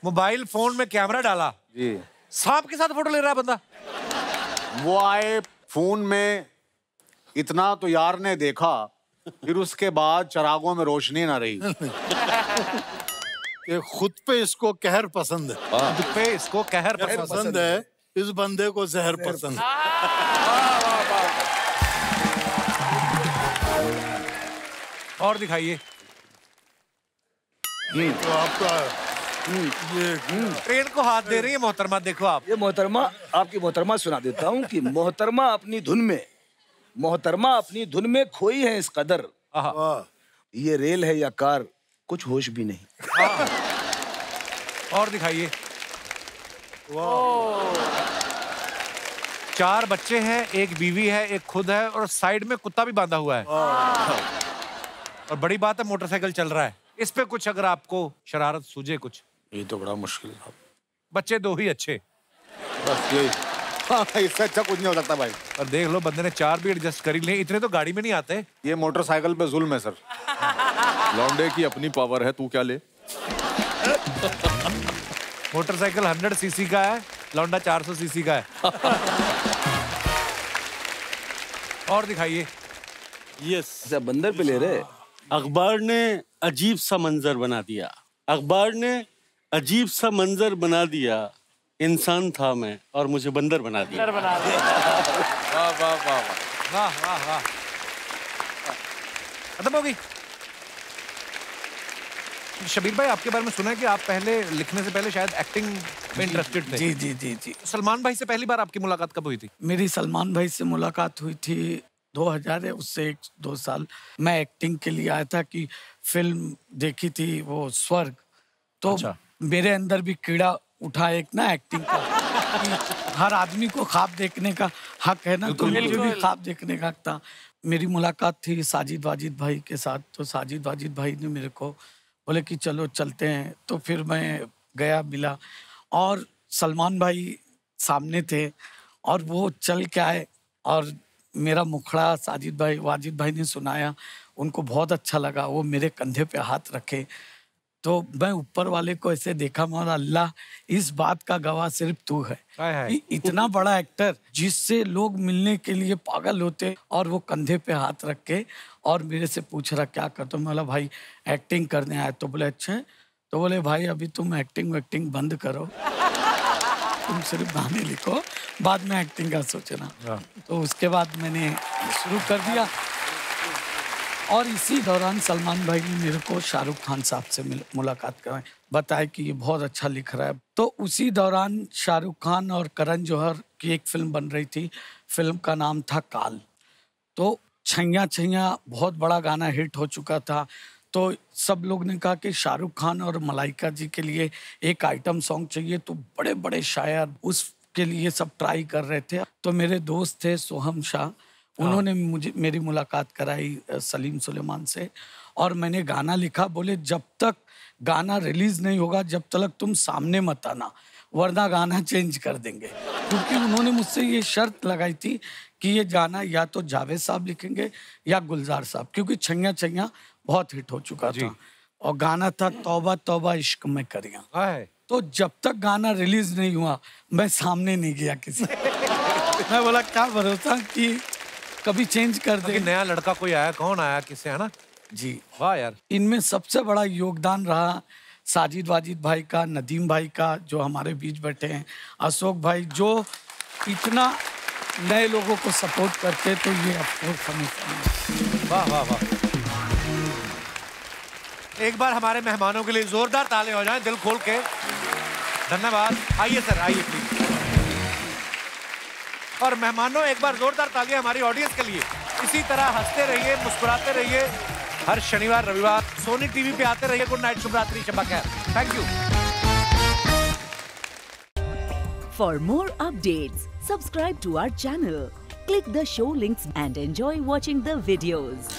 मोबाइल फ़ोन में कैमरा डाला जी। सांप के साथ फ़ोटो ले रहा है बंदा। वो आए फ़ोन में इतना तो यार ने देखा फिर उसके बाद चरागों में रोशनी ना रही। कि खुद पे इसको कहर पसंद है। खुद पे इसको कहर कहर पसंद पसंद है। इस बंदे को जहर पसंद। है। और दिखाइए। तो आपका ये ट्रेन को हाथ दे रही है मोहतरमा देखो आप। ये मोहतरमा आपकी मोहतरमा सुना देता हूँ कि मोहतरमा अपनी धुन में मोहतरमा अपनी धुन में खोई है इस कदर। ये रेल है या कार कुछ होश भी नहीं। और दिखाइए। चार बच्चे हैं एक बीवी है एक खुद है और साइड में कुत्ता भी बांधा हुआ है। और बड़ी बात है मोटरसाइकिल चल रहा है। इस पे कुछ अगर आपको शरारत सूझे कुछ। ये तो बड़ा मुश्किल था बच्चे दो ही अच्छे। बस यही। हाँ, इससे अच्छा कुछ नहीं हो सकता भाई। और देख लो बंदे ने चार भी एडजस्ट कर ही लिए इतने तो गाड़ी में नहीं आते। ये मोटरसाइकिल पे जुल्म है सर। लौंडे की अपनी पावर है तू क्या ले? मोटरसाइकिल 100 सीसी का है लौंडा 400 सीसी का है। और दिखाइए। यस अच्छा बंदर पे ले रहे अखबार ने अजीब सा मंजर बना दिया। अखबार ने अजीब सा मंजर बना दिया। इंसान था मैं और मुझे बंदर बना दिया। बंदर बना दिया। [laughs] वाह वाह वाह वाह। वाह वाह वाह। खत्म हो गई शबीर भाई आपके बारे में सुना है कि आप पहले लिखने से पहले शायद एक्टिंग में इंटरेस्टेड थे। जी जी जी जी। सलमान भाई से पहली बार आपकी मुलाकात कब हुई थी? मेरी सलमान भाई से मुलाकात हुई थी 2000 है उससे एक दो साल। मैं एक्टिंग के लिए आया था कि फ़िल्म देखी थी वो स्वर्ग। तो अच्छा। मेरे अंदर भी कीड़ा उठा एक ना एक्टिंग का। हर आदमी को ख्वाब देखने का हक है ना तो मुझे भी ख्वाब देखने का हक था। मेरी मुलाकात थी साजिद वाजिद भाई के साथ तो साजिद वाजिद भाई ने मेरे को बोले कि चलो चलते हैं। तो फिर मैं गया मिला और सलमान भाई सामने थे और वो चल के आए और मेरा मुखड़ा साजिद भाई वाजिद भाई ने सुनाया। उनको बहुत अच्छा लगा वो मेरे कंधे पे हाथ रखे। तो मैं ऊपर वाले को ऐसे देखा मैं अल्लाह इस बात का गवाह सिर्फ़ तू है। कि इतना बड़ा एक्टर जिससे लोग मिलने के लिए पागल होते और वो कंधे पे हाथ रख के और मेरे से पूछ रहा क्या करते हो मैं बोला भाई एक्टिंग करने आया तो बोले अच्छा है। तो बोले भाई अभी तुम एक्टिंग वैक्टिंग बंद करो। तुम सिर्फ़ गाने लिखो बाद में एक्टिंग का सोचना। तो उसके बाद मैंने शुरू कर दिया। और इसी दौरान सलमान भाई ने मेरे को शाहरुख खान साहब से मिल- मुलाकात कराई बताया कि ये बहुत अच्छा लिख रहा है। तो उसी दौरान शाहरुख खान और करण जौहर की एक फ़िल्म बन रही थी। फ़िल्म का नाम था काल। तो छैया छैया बहुत बड़ा गाना हिट हो चुका था। तो सब लोग ने कहा कि शाहरुख खान और मलाइका जी के लिए एक आइटम सॉन्ग चाहिए। तो बड़े बड़े शायर उसके लिए सब ट्राई कर रहे थे। तो मेरे दोस्त थे सोहम शाह। उन्होंने मुझे मेरी मुलाकात कराई सलीम सुलेमान से और मैंने गाना लिखा बोले जब तक गाना रिलीज़ नहीं होगा जब तक तुम सामने मत आना वरना गाना चेंज कर देंगे। क्योंकि उन्होंने मुझसे ये शर्त लगाई थी कि ये गाना या तो जावेद साहब लिखेंगे या गुलजार साहब क्योंकि छैया छैया बहुत हिट हो चुका था और गाना था तौबा तौबा इश्क में करिया। तो जब तक गाना रिलीज़ नहीं हुआ मैं सामने नहीं गया किसी [laughs] मैं बोला क्या भरोसा कि कभी चेंज कर दे नया लड़का कोई आया कौन आया किससे है ना? जी। वाह यार। इनमें सबसे बड़ा योगदान रहा साजिद वाजिद भाई का नदीम भाई का जो हमारे बीच बैठे हैं। अशोक भाई जो इतना नए लोगों को सपोर्ट करते तो ये अफकोर्स हमें वाह वाह वाह। एक बार हमारे मेहमानों के लिए जोरदार ताले हो जाएँ दिल खोल के। धन्यवाद। आइए सर आइए प्लीज़ और मेहमानों, एक बार जोरदार तालियाँ हमारी ऑडियंस के लिए। इसी तरह हँसते रहिए, मुस्कुराते रहिए। हर शनिवार, रविवार, सोनी टीवी पे आते रहिए। गुड नाइट शुभरात्रि शबा खैर। Thank you for more update subscribe to our channel click the show links and enjoy watching the videos.